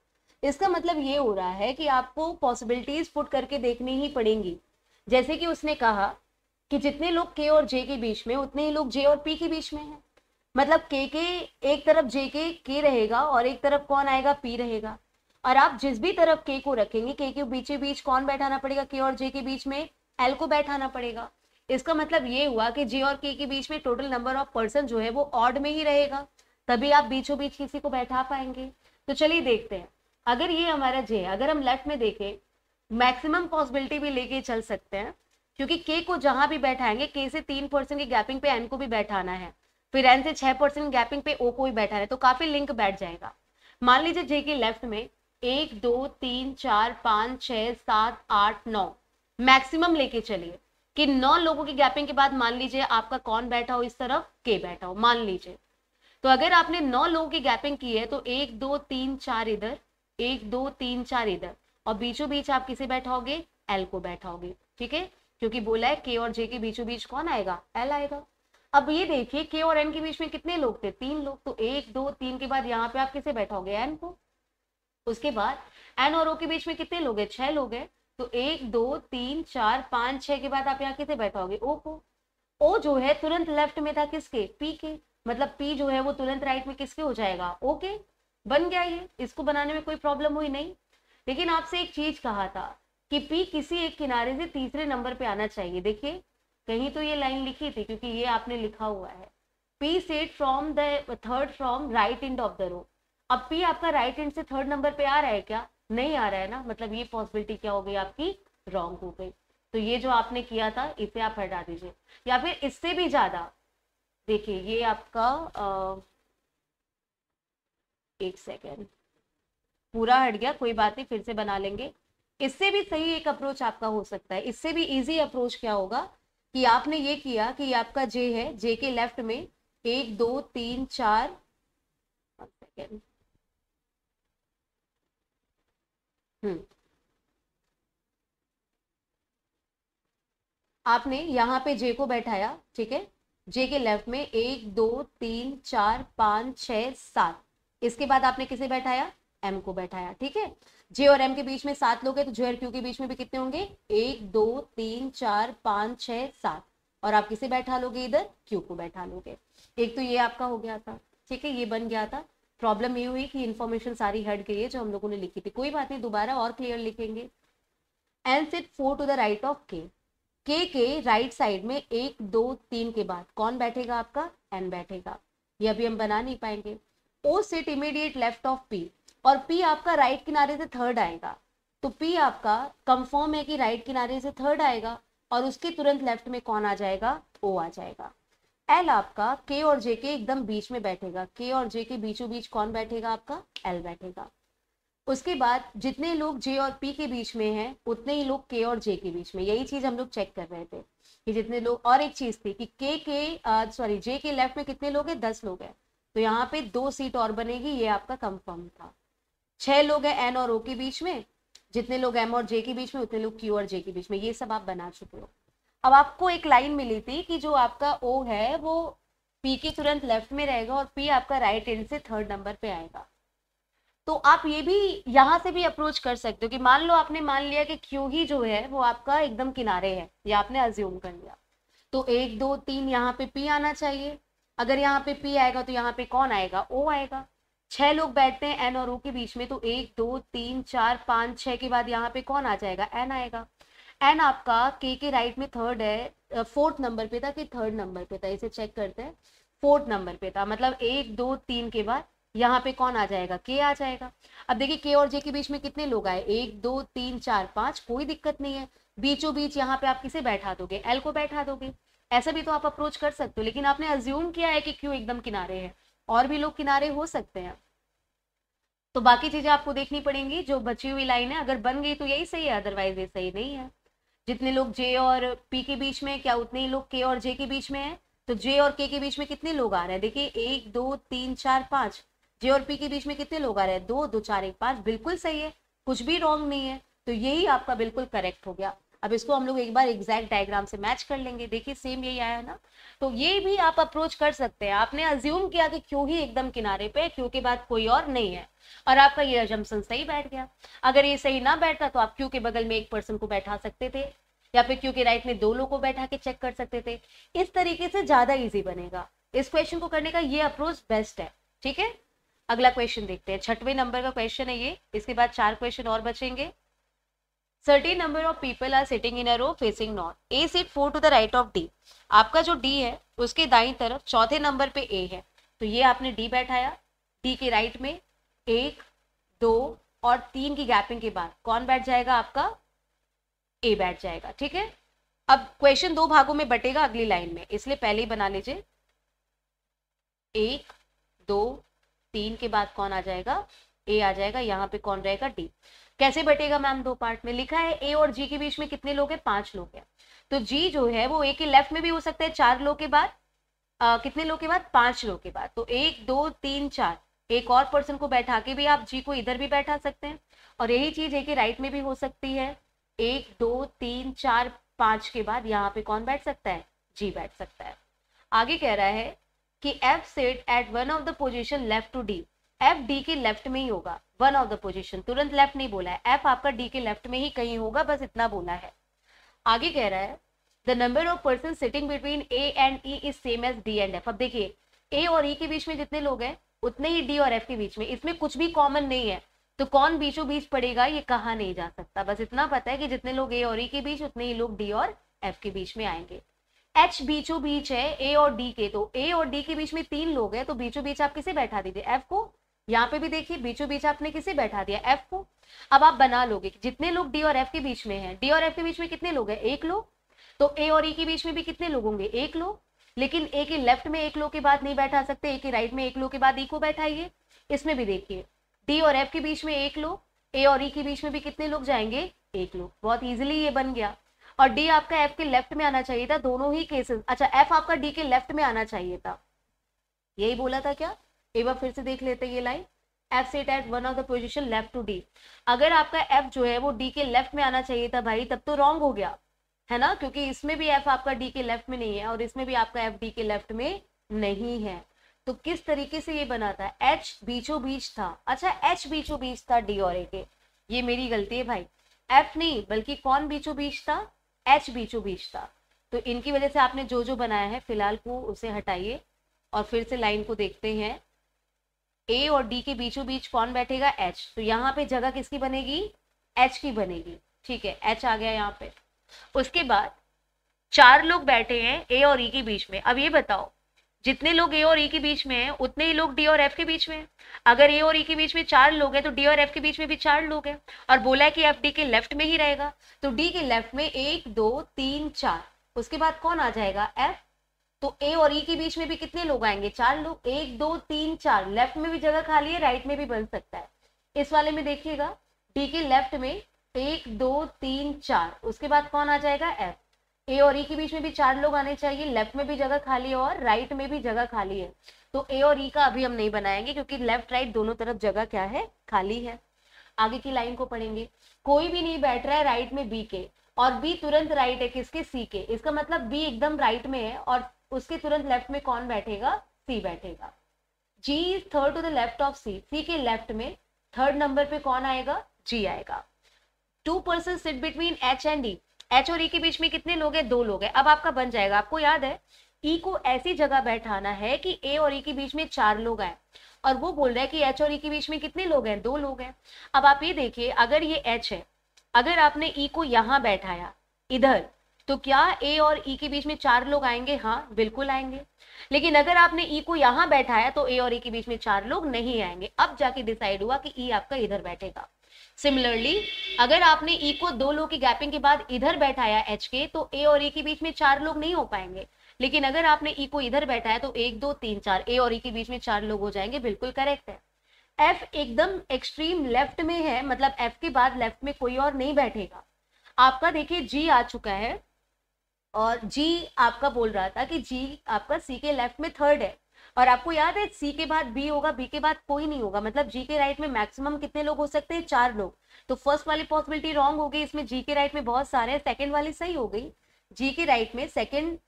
इसका मतलब ये हो रहा है कि आपको पॉसिबिलिटीज पुट करके देखनी ही पड़ेंगी। जैसे कि उसने कहा कि जितने लोग के और जे के बीच में उतने ही लोग जे और पी के बीच में हैं। मतलब के के एक तरफ़ जे के के रहेगा और एक तरफ़ कौन आएगा? पी रहेगा। और आप जिस भी तरफ़ के को रखेंगे के के बीचे बीच कौन बैठाना पड़ेगा? के और जे के बीच में एल को बैठाना पड़ेगा। इसका मतलब ये हुआ कि जे और के के बीच में टोटल नंबर ऑफ़ पर्सन जो है वो ऑड में ही रहेगा। तभी आप बीचों बीच किसी को बैठा पाएँगे। तो चलिए देखते हैं। अगर ये हमारा जे है, अगर हम लेफ़्ट में देखें मैक्सिमम पॉसिबिलिटी भी लेके चल सकते हैं, क्योंकि के को जहाँ भी बैठाएँगे के से तीन परसेंट की गैपिंग पे एन को भी बैठाना है। फिर एन से छह परसेंट गैपिंग पे ओ को भी बैठा है तो काफ़ी लिंक बैठ जाएगा। मान लीजिए जे के लेफ़्ट में एक, दो, तीन, चार, पाँच छः सात, आठ, नौ मैक्सिमम लेके चलिए। कि नौ लोगों की गैपिंग के बाद मान लीजिए आपका कौन बैठा हो, इस तरफ़ के बैठा हो, मान लीजिए। तो अगर आपने नौ लोगों की गैपिंग की है तो एक, दो, तीन, चार इधर, एक, दो, तीन, चार इधर, और बीचों बीच आप किसे बैठाओगे? एल को बैठाओगे, ठीक है? क्योंकि बोला है के और जे के बीचों बीच कौन आएगा? एल आएगा। अब ये देखिए के और एन के बीच में कितने लोग थे? तीन लोग। तो एक, दो, तीन के बाद यहाँ पे आप किसे बैठाओगे? एन को। उसके बाद एन और ओ के बीच में कितने लोग हैं? छह लोग हैं। तो एक, दो, तीन, चार, पाँच, छह के बाद आप यहाँ किसे बैठाओगे ओ को ओ जो है तुरंत लेफ़्ट में था किसके? पी के। मतलब पी जो है वो तुरंत राइट में किसके हो जाएगा? ओके बन गया ये। इसको बनाने में कोई प्रॉब्लम हुई नहीं। लेकिन आपसे एक चीज़ कहा था कि पी किसी एक किनारे से तीसरे नंबर पे आना चाहिए। देखिए, कहीं तो ये लाइन लिखी थी क्योंकि ये आपने लिखा हुआ है। P set from the third from right end of the row अब पी आपका राइट एंड से थर्ड नंबर पे आ रहा है क्या? नहीं आ रहा है ना? मतलब ये पॉसिबिलिटी क्या हो गई आपकी? रॉन्ग हो गई। तो ये जो आपने किया था इसे आप हटा दीजिए। या फिर इससे भी ज़्यादा देखिए ये आपका आ, एक सेकेंड पूरा हट गया कोई बात नहीं फिर से बना लेंगे। इससे भी सही एक अप्रोच आपका हो सकता है। इससे भी इजी अप्रोच क्या होगा कि आपने ये किया कि आपका जे है जे के लेफ़्ट में एक दो तीन चार सेकेंड हम्म आपने यहाँ पे जे को बैठाया, ठीक है? जे के लेफ़्ट में एक, दो, तीन, चार, पाँच छ सात। इसके बाद आपने किसे बैठाया? एम को बैठाया, ठीक है? जे और एम के बीच में सात लोग हैं तो जे और क्यू के बीच में भी कितने होंगे? एक, दो, तीन, चार, पाँच छ सात। और आप किसे बैठा लोगे इधर? क्यू को बैठा लोगे। एक तो ये आपका हो गया था, ठीक है? ये बन गया था। प्रॉब्लम ये हुई कि इन्फॉर्मेशन सारी हट गई है जो हम लोगों ने लिखी थी। कोई बात नहीं, दोबारा और क्लियर लिखेंगे। N sit four to the right of K K के राइट साइड में एक, दो, तीन के बाद कौन बैठेगा आपका? एन बैठेगा। ये अभी हम बना नहीं पाएँगे। O sit immediate left of P और पी आपका राइट किनारे से थर्ड आएगा। तो पी आपका कंफर्म है कि राइट किनारे से थर्ड आएगा। और उसके तुरंत लेफ़्ट में कौन आ जाएगा? ओ आ जाएगा। एल आपका के और जे के एकदम बीच में बैठेगा। के और जे के बीचों बीच कौन बैठेगा आपका? एल बैठेगा। उसके बाद जितने लोग जे और पी के बीच में हैं, उतने ही लोग के और जे के बीच में। यही चीज़ हम लोग चेक कर रहे थे कि जितने लोग, और एक चीज़ थी कि के के सॉरी जे के लेफ़्ट में कितने लोग हैं? दस लोग हैं। तो यहाँ पे दो सीट और बनेगी, ये आपका कंफर्म था। छह लोग हैं एन और ओ के बीच में। जितने लोग एम और जे के बीच में, उतने लोग क्यू और जे के बीच में। ये सब आप बना चुके हो। अब आपको एक लाइन मिली थी कि जो आपका ओ है, वो पी के तुरंत लेफ़्ट में रहेगा और पी आपका राइट एंड से थर्ड नंबर पे आएगा। तो आप ये भी यहाँ से भी अप्रोच कर सकते हो कि मान लो आपने मान लिया कि क्यू ही जो है, वो आपका एकदम किनारे है, या आपने अज्यूम कर लिया। तो एक, दो, तीन, यहाँ पे पी आना चाहिए। अगर यहाँ पे पी आएगा तो यहाँ पे कौन आएगा? ओ आएगा। छह लोग बैठते हैं एन और ओ के बीच में तो एक, दो, तीन, चार, पाँच, छह के बाद यहाँ पे कौन आ जाएगा? एन आएगा। एन आपका के के राइट में थर्ड है फोर्थ नंबर पे था कि थर्ड नंबर पे था? इसे चेक करते हैं। फोर्थ नंबर पे था। मतलब एक, दो, तीन के बाद यहाँ पे कौन आ जाएगा? के आ जाएगा। अब देखिए के और जे के बीच में कितने लोग आए? एक, दो, तीन, चार, पाँच, कोई दिक्कत नहीं है। बीचों बीच यहाँ पे आप किसे बैठा दोगे? एल को बैठा दोगे। ऐसा भी तो आप अप्रोच कर सकते हो, लेकिन आपने अज्यूम किया है कि क्यों एकदम किनारे है। और भी लोग किनारे हो सकते हैं। तो बाकी चीज़ें आपको देखनी पड़ेंगी, जो बची हुई लाइन है। अगर बन गई तो यही सही है अदरवाइज़ ये सही नहीं है। जितने लोग जे और पी के बीच में क्या उतने ही लोग के और जे के बीच में है? तो जे और के के बीच में कितने लोग आ रहे हैं? देखिए, एक, दो, तीन, चार, पाँच। जे और पी के बीच में कितने लोग आ रहे हैं? दो दो, चार, एक, पाँच। बिल्कुल सही है। कुछ भी रॉन्ग नहीं है। तो यही आपका बिल्कुल करेक्ट हो गया। अब इसको हम लोग एक बार एग्जैक्ट डायग्राम से मैच कर लेंगे। देखिए सेम यही आया ना? तो ये भी आप अप्रोच कर सकते हैं। आपने अज्यूम किया कि क्यों ही एकदम किनारे पे क्यों के बाद कोई और नहीं है। और आपका ये अजम्पन सही बैठ गया। अगर ये सही ना बैठता तो आप क्यू के बगल में एक पर्सन को बैठा सकते थे, या फिर क्यों के राइट में दो लोग को बैठा के चेक कर सकते थे। इस तरीके से ज़्यादा इजी बनेगा। इस क्वेश्चन को करने का ये अप्रोच बेस्ट है। ठीक है? अगला क्वेश्चन देखते हैं। छठवें नंबर का क्वेश्चन है ये। इसके बाद चार क्वेश्चन और बचेंगे। Certain number of people are sitting in a row facing north A seat four to the right of D आपका जो डी है, उसके दाई तरफ़ चौथे नंबर पे ए है। तो ये आपने डी बैठाया। डी के राइट में एक दो और तीन की गैपिंग के बाद कौन बैठ जाएगा आपका? ए बैठ जाएगा ठीक है? अब क्वेश्चन दो भागों में बटेगा अगली लाइन में इसलिए पहले ही बना लीजिए। एक दो तीन के बाद कौन आ जाएगा? ए आ जाएगा यहाँ पे कौन रहेगा? डी कैसे बटेगा मैम दो पार्ट में? लिखा है ए और जी के बीच में कितने लोग हैं? पाँच लोग हैं। तो जी जो है वो ए के लेफ़्ट में भी हो सकता है चार लोग के बाद आ, कितने लोग के बाद? पाँच लो के बाद। तो एक दो तीन चार। एक और पर्सन को बैठा के भी आप जी को इधर भी बैठा सकते हैं। और यही चीज़ है कि राइट में भी हो सकती है। एक, दो, तीन, चार, पाँच के बाद यहाँ पे कौन बैठ सकता है? जी बैठ सकता है। आगे कह रहा है कि F set at one of the position left to D F D के लेफ़्ट में ही होगा। वन ऑफ़ द पोजिशन तुरंत लेफ़्ट नहीं बोला है। एफ़ आपका डी के लेफ़्ट में ही कहीं होगा, बस इतना बोला है। आगे कह रहा है the number of person sitting between A and E is same as D and F अब देखिए ए और ई e के बीच में जितने लोग हैं उतने ही डी और एफ़ के बीच में। इसमें कुछ भी कॉमन नहीं है। तो कौन बीचों बीच पड़ेगा, ये कहा नहीं जा सकता। बस इतना पता है कि जितने लोग ए और ई e के बीच, उतने ही लोग डी और एफ़ के बीच में आएँगे। एच बीचों बीच है ए और डी के। तो ए और डी के बीच में तीन लोग हैं तो बीचों बीच आप किसे बैठा दीजिए? एफ़ को। यहाँ पे भी देखिए, बीचों बीच आपने किसे बैठा दिया? एफ़ को। अब आप बना लोगे जितने लोग डी और एफ़ के बीच में हैं डी और एफ़ के बीच में कितने लोग हैं? एक लोग। तो ए और ई e के बीच में भी कितने लोग होंगे? एक लोग। लेकिन ए के लेफ़्ट में एक लो के बाद नहीं बैठा सकते ए के राइट में एक लो के बाद ई को बैठाइए। इसमें भी देखिए डी और एफ़ के बीच में एक लो ए और ई के बीच में भी कितने लोग जाएँगे? एक लोग। बहुत इजीली ये बन गया। और डी आपका एफ़ के लेफ़्ट में आना चाहिए था, दोनों ही केसेस अच्छा एफ़ आपका डी के लेफ़्ट में आना चाहिए था। यही बोला था क्या? एक बार फिर से देख लेते ये line F set at one of the position left to D अगर आपका एफ़ जो है, वो डी के लेफ़्ट में आना चाहिए था भाई, तब तो रॉन्ग हो गया। है ना? क्योंकि इसमें भी एफ़ आपका डी के लेफ़्ट में नहीं है और इसमें भी आपका एफ़ डी के लेफ़्ट में नहीं है। तो किस तरीके से ये बना था एच बीचों बीच था। अच्छा एच बीचों बीच था डी और ए के। ये मेरी गलती है भाई। एफ़ नहीं, बल्कि कौन बीचों बीच था? एच बीचों बीच था। तो इनकी वजह से आपने जो जो बनाया है, फ़िलहाल को उसे हटाइए और फिर से लाइन को देखते हैं। ए और डी के बीचों बीच कौन बैठेगा? एच तो यहाँ पे जगह किसकी बनेगी? एच की बनेगी। ठीक है एच आ गया यहाँ पे। उसके बाद चार लोग बैठे हैं ए और ई e के बीच में। अब ये बताओ, जितने लोग ए और ई e के बीच में हैं, उतने ही लोग डी और एफ़ के बीच में हैं? अगर ए और ई e के बीच में चार लोग हैं तो डी और एफ़ के बीच में भी चार लोग हैं। और बोला है कि एफ़ डी के लेफ़्ट में ही रहेगा तो डी के लेफ़्ट में एक, दो, तीन, चार, उसके बाद कौन आ जाएगा? एफ़। तो ए और ई के बीच में भी कितने लोग आएँगे? चार लोग। एक, दो, तीन, चार। लेफ़्ट में भी जगह खाली है, राइट में भी बन सकता है। इस वाले में देखिएगा, डी के लेफ़्ट में एक, दो, तीन, चार। उसके बाद कौन आ जाएगा? एफ़ ए और ई e के बीच में भी चार लोग आने चाहिए। लेफ़्ट में भी जगह खाली है और राइट में भी जगह खाली है। तो ए और ई e का अभी हम नहीं बनाएँगे क्योंकि लेफ़्ट राइट दोनों तरफ़ जगह क्या है? खाली है। आगे की लाइन को पढ़ेंगे। कोई भी नहीं बैठ रहा है राइट में बी के। और बी तुरंत राइट है किसके? सी के। इसका मतलब बी एकदम राइट में है और उसके तुरंत लेफ़्ट में कौन बैठेगा? सी बैठेगा। G is third to the left of C C के लेफ़्ट में थर्ड नंबर पे कौन आएगा? जी आएगा। Two person sit between H and D H और ई e के बीच में कितने लोग हैं? दो लोग हैं। अब आपका बन जाएगा। आपको याद है? ई e को ऐसी जगह बैठाना है कि ए और ई e के बीच में चार लोग आए। और वो बोल रहा है कि एच और ई के बीच में कितने लोग हैं? दो लोग हैं। अब आप ये देखिए, अगर ये एच है, अगर आपने ई को यहाँ बैठाया, इधर तो क्या ए और ई के बीच में चार लोग आएँगे? हाँ बिल्कुल आएँगे। लेकिन अगर आपने ई को यहाँ बैठाया तो ए और ई के बीच में चार लोग नहीं आएँगे। अब जाके डिसाइड हुआ कि ई आपका इधर बैठेगा। सिमिलरली अगर आपने ई e को दो लो की गैपिंग के बाद इधर बैठाया एच के तो ए और ई e के बीच में चार लोग नहीं हो पाएँगे। लेकिन अगर आपने ई e को इधर बैठाया तो एक, दो, तीन, चार ए और ई के बीच में चार लोग हो जाएँगे, बिल्कुल करेक्ट है। एफ़ एकदम एक्सट्रीम लेफ़्ट में है मतलब एफ़ के बाद लेफ़्ट में कोई और नहीं बैठेगा। आपका देखिए जी आ चुका है, और जी आपका बोल रहा था कि जी आपका सी के लेफ़्ट में थर्ड है। और आपको याद है सी के बाद बी होगा बी के बाद कोई नहीं होगा। मतलब जी के राइट में मैक्सिमम कितने लोग हो सकते हैं? चार लोग। तो फ़र्स्ट वाली पॉसिबिलिटी रॉन्ग हो गई, इसमें जी के राइट में बहुत सारे हैं। सेकेंड वाली सही हो गई। जी के राइट में सेकेंड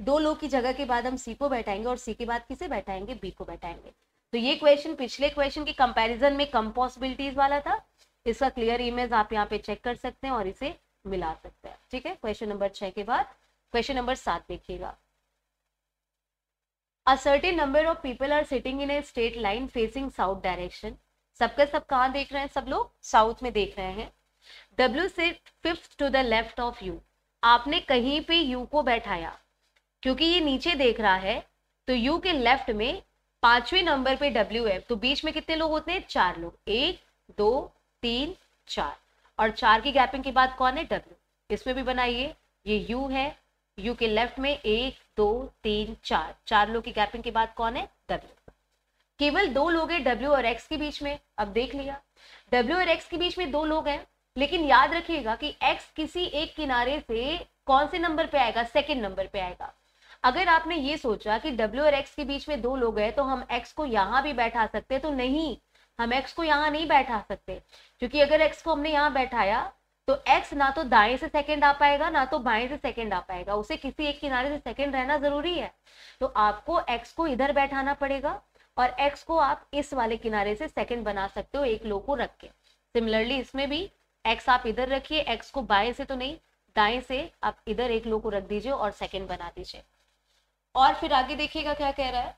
दो लोग की जगह के बाद हम सी को बैठाएँगे और सी के बाद किसे बैठाएँगे? बी को बैठाएँगे। तो ये क्वेश्चन पिछले क्वेश्चन के कंपैरिजन में कम पॉसिबिलिटीज वाला था। इसका क्लियर इमेज आप यहाँ पे चेक कर सकते हैं और इसे मिला सकते हैं। ठीक है? क्वेश्चन नंबर छह के बाद। क्वेश्चन नंबर सात देखिएगा। A certain number of people are sitting in a straight line facing south direction. सबके सब कहाँ देख रहे हैं? सब लोग साउथ में देख रहे हैं। W sit fifth to the left of U आपने कहीं पे U को बैठाया। क्योंकि ये नीचे देख रहा है तो U के लेफ़्ट में पाँचवें नंबर पे W है। तो बीच में कितने लोग होते हैं? चार लोग। एक, दो, तीन, चार। और चार की गैपिंग के बाद कौन है? W इसमें भी बनाइए। ये U है U के लेफ़्ट में एक, दो, तीन, चार। चार लोग की गैपिंग के बाद कौन है? डब्ल्यू केवल दो लोग हैं डब्ल्यू और एक्स के बीच में। अब देख लिया। डब्ल्यू और एक्स के बीच में दो लोग हैं, लेकिन याद रखिएगा कि एक्स किसी एक किनारे से कौन से नंबर पे आएगा? सेकेंड नंबर पे आएगा। अगर आपने ये सोचा कि डब्ल्यू और एक्स के बीच में दो लोग हैं तो हम एक्स को यहाँ भी बैठा सकते तो नहीं, हम एक्स को यहाँ नहीं बैठा सकते। क्योंकि अगर एक्स को हमने यहाँ बैठाया तो एक्स ना तो दाएँ से सेकंड आ पाएगा, ना तो बाएँ से सेकंड आ पाएगा। उसे किसी एक किनारे से सेकंड रहना ज़रूरी है। तो आपको एक्स को इधर बैठाना पड़ेगा और एक्स को आप इस वाले किनारे से सेकंड बना सकते हो एक लो को रख के। सिमिलरली इसमें भी एक्स आप इधर रखिए एक्स को बाएँ से तो नहीं, दाएँ से आप इधर एक लो को रख दीजिए और सेकंड बना दीजिए। और फिर आगे देखिएगा क्या कह रहा है।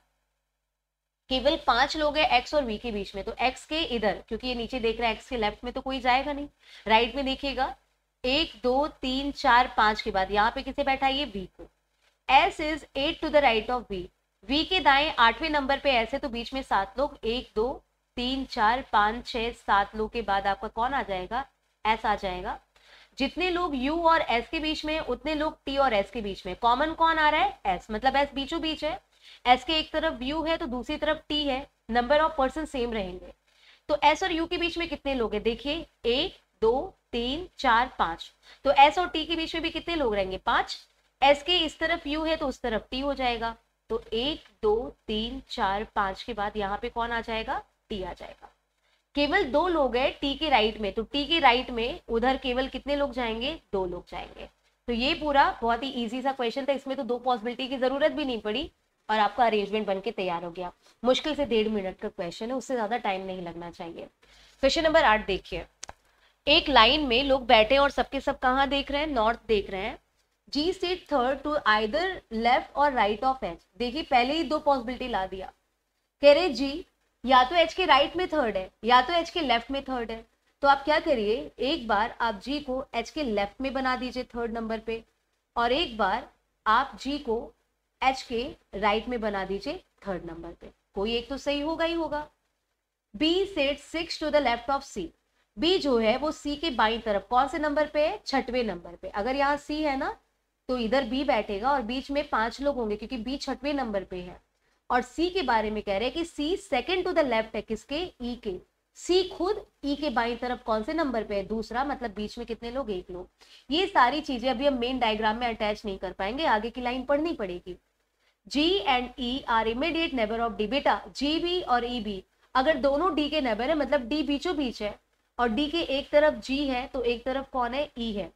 केवल पाँच लोग हैं एक्स और वी के बीच में तो एक्स के इधर, क्योंकि ये नीचे देख रहा है एक्स के लेफ़्ट में तो कोई जाएगा नहीं। राइट में देखिएगा, एक, दो, तीन, चार, पाँच के बाद यहाँ पे किसे बैठाइए वी को। S is eight to the right of V V के दाएँ आठवें नंबर पे ऐसे तो बीच में सात लोग, एक, दो, तीन, चार, पाँच, छह, सात लोग के बाद आपका कौन आ जाएगा? एस आ जाएगा। जितने लोग यू और एस के बीच में उतने लोग टी और एस के बीच में कॉमन कौन आ रहा है? एस मतलब एस बीचों बीच है। एस के एक तरफ़ यू है तो दूसरी तरफ़ टी है नंबर ऑफ़ पर्सन सेम रहेंगे। तो एस और यू के बीच में कितने लोग हैं? देखिए, एक, दो, तीन, चार, पाँच। तो एस और टी के बीच में भी कितने लोग रहेंगे? पाँच। एस के इस तरफ़ यू है तो उस तरफ़ टी हो जाएगा। तो एक, दो, तीन, चार, पाँच के बाद यहाँ पे कौन आ जाएगा? टी आ जाएगा। केवल दो लोग हैं टी के राइट में। तो टी के राइट में उधर केवल कितने लोग जाएँगे? दो लोग जाएँगे। तो ये पूरा बहुत ही इजी सा क्वेश्चन था। इसमें तो दो पॉसिबिलिटी की ज़रूरत भी नहीं पड़ी। और आपका अरेंजमेंट बन तैयार हो गया। मुश्किल से डेढ़ मिनट का क्वेश्चन है, उससे ज़्यादा टाइम नहीं लगना चाहिए। क्वेश्चन नंबर आठ देखिए। एक लाइन में लोग बैठे और सबके सब कहाँ देख रहे हैं? नॉर्थ देख रहे हैं। G seat third to either left और राइट ऑफ़ एच देखिए, पहले ही दो पॉसिबिलिटी ला दिया। कह रहे, जी, या तो एच के राइट में थर्ड है, या तो एच के लेफ़्ट में थर्ड है। तो आप क्या करिए, एक बार आप जी को एच के लेफ़्ट में बना दीजिए थर्ड नंबर पे, और एक बार आप जी को एच के राइट में बना दीजिए थर्ड नंबर पे। कोई एक तो सही होगा ही होगा। B set six to the left of C B जो है, वो सी के बाई तरफ़, कौन से नंबर पे है? छठवें नंबर पे। अगर यहाँ सी है ना तो इधर बी बैठेगा और बीच में पाँच लोग होंगे, क्योंकि बी छठवें नंबर पे है। और सी के बारे में कह रहे हैं कि C second to the left है किसके? ई e के। सी खुद ई e के बाई तरफ़ कौन से नंबर पे है? दूसरा मतलब बीच में कितने लोग? एक लोग। ये सारी चीज़ें अभी हम मेन डायग्राम में अटैच नहीं कर पाएँगे। आगे की लाइन पढ़नी पड़ेगी। G and E are immediate neighbour of D बेटा बी और e बी अगर दोनों डी के नेबर है मतलब डी बीचों बीच है, और डी के एक तरफ़ जी है तो एक तरफ़ कौन है? E है.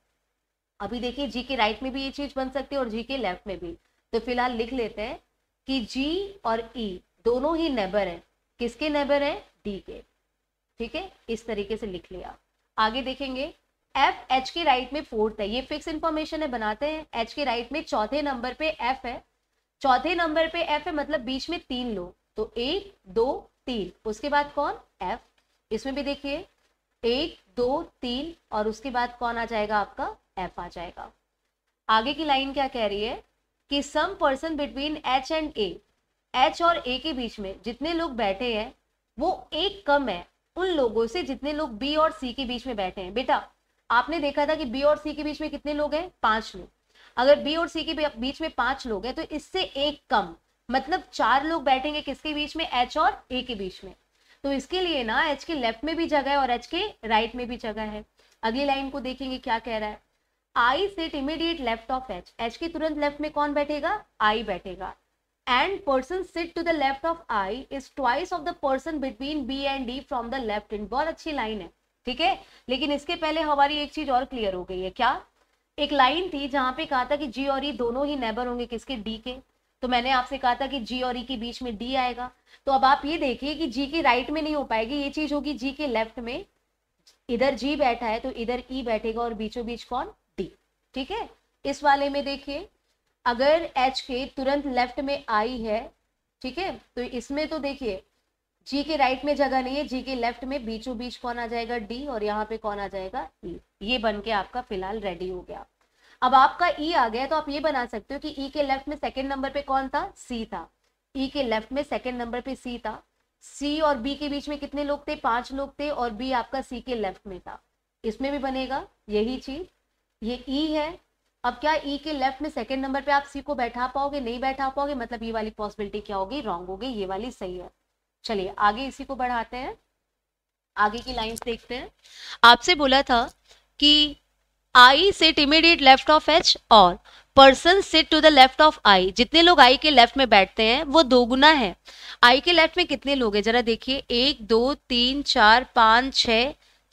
अभी देखिए जी के राइट में भी ये चीज़ बन सकती है और जी के लेफ़्ट में भी. तो फ़िलहाल लिख लेते हैं कि जी और e दोनों ही नेबर है. किसके नेबर है? डी के. ठीक है? इस तरीके से लिख लिया. आगे देखेंगे. एफ़ एच के राइट में फोर्थ है. ये फिक्स इंफॉर्मेशन है, बनाते हैं. एच के राइट में चौथे नंबर पे एफ़ है. चौथे नंबर पे एफ़ है मतलब बीच में तीन लोग तो एक, दो, तीन। उसके बाद कौन? एफ़ इसमें भी देखिए, एक, दो, तीन, और उसके बाद कौन आ जाएगा? आपका एफ़ आ जाएगा। आगे की लाइन क्या कह रही है? कि some person between H and A H और ए के बीच में जितने लोग बैठे हैं, वो एक कम है। उन लोगों से जितने लोग बी और सी के बीच में बैठे हैं। बेटा, आपने देखा था कि बी और सी के बीच में कितने लोग हैं? पाँच लोग। अगर बी और सी के बीच में पाँच लोग हैं तो इससे एक कम। मतलब चार लोग बैठेंगे किसके बीच में? एच और ए के बीच में। तो इसके लिए ना एच के लेफ़्ट में भी जगह है और एच के राइट में भी जगह है। अगली लाइन को देखेंगे क्या कह रहा है। I set immediate left of H H के तुरंत लेफ़्ट में कौन बैठेगा? आई बैठेगा। And person sit to the left of I is twice of the person between B and D from the left in बहुत अच्छी लाइन है, ठीक है? लेकिन इसके पहले हमारी एक चीज़ और क्लियर हो गई है। क्या? एक लाइन थी जहाँ पे कहा था कि जी और ई दोनों ही नेबर होंगे किसके? डी के। तो मैंने आपसे कहा था कि जी और ई के बीच में डी आएगा। तो अब आप ये देखिए कि जी के राइट में नहीं हो पाएगी। ये चीज़ होगी जी के लेफ़्ट में। इधर जी बैठा है तो इधर ई बैठेगा और बीचों बीच कौन? डी। ठीक है? इस वाले में देखिए, अगर एच के तुरंत लेफ़्ट में आई है, ठीक है? तो इसमें तो देखिए, जी के राइट में जगह नहीं है, जी के लेफ़्ट में बीचों बीच कौन आ जाएगा? डी। और यहाँ पे कौन आ जाएगा? ई। ये बन के आपका फ़िलहाल रेडी हो गया। अब आपका ई e आ गया तो आप ये बना सकते हो कि ई e के लेफ़्ट में सेकेंड नंबर पे कौन था? सी था। ई e के लेफ़्ट में सेकेंड नंबर पे सी था। सी और बी के बीच में कितने लोग थे? पाँच लोग थे और बी आपका सी के लेफ़्ट में था। इसमें भी बनेगा यही चीज़। ये ई e है। अब क्या ई e के लेफ़्ट में सेकेंड नंबर पे आप सी को बैठा पाओगे? नहीं बैठा पाओगे? मतलब ये वाली पॉसिबिलिटी क्या होगी? रॉन्ग होगी। ये वाली सही है। चलिए, आगे इसी को बढ़ाते हैं। आगे की लाइंस देखते हैं। आपसे बोला था कि I set immediate left of H और person sit to the left of I जितने लोग आई के लेफ़्ट में बैठते हैं, वो दो गुना है। आई के लेफ़्ट में कितने लोग हैं? जरा देखिए। एक, दो, तीन, चार, पाँच, छ,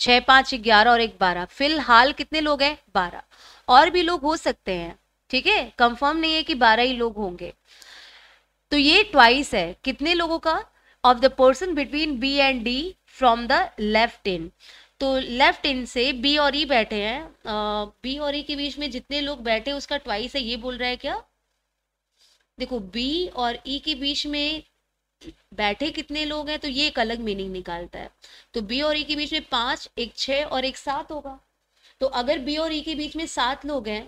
छः, पाँच, ग्यारह और एक बारह। फ़िलहाल कितने लोग हैं? बारह। और भी लोग हो सकते हैं। ठीक है? कंफर्म नहीं है कि बारह ही लोग होंगे। तो ये ट्वाइस है। कितने लोगों का? Of the person between B and D from the left in तो लेफ़्ट इन से बी और ई e बैठे हैं। बी और ई e के बीच में जितने लोग बैठे उसका ट्वाइस है, ये बोल रहा है क्या? देखो बी और ई e के बीच में बैठे कितने लोग हैं तो ये एक अलग मीनिंग निकालता है। तो बी और ई के बीच में पाँच, एक छ और एक सात होगा। तो अगर बी और ई के बीच में सात लोग हैं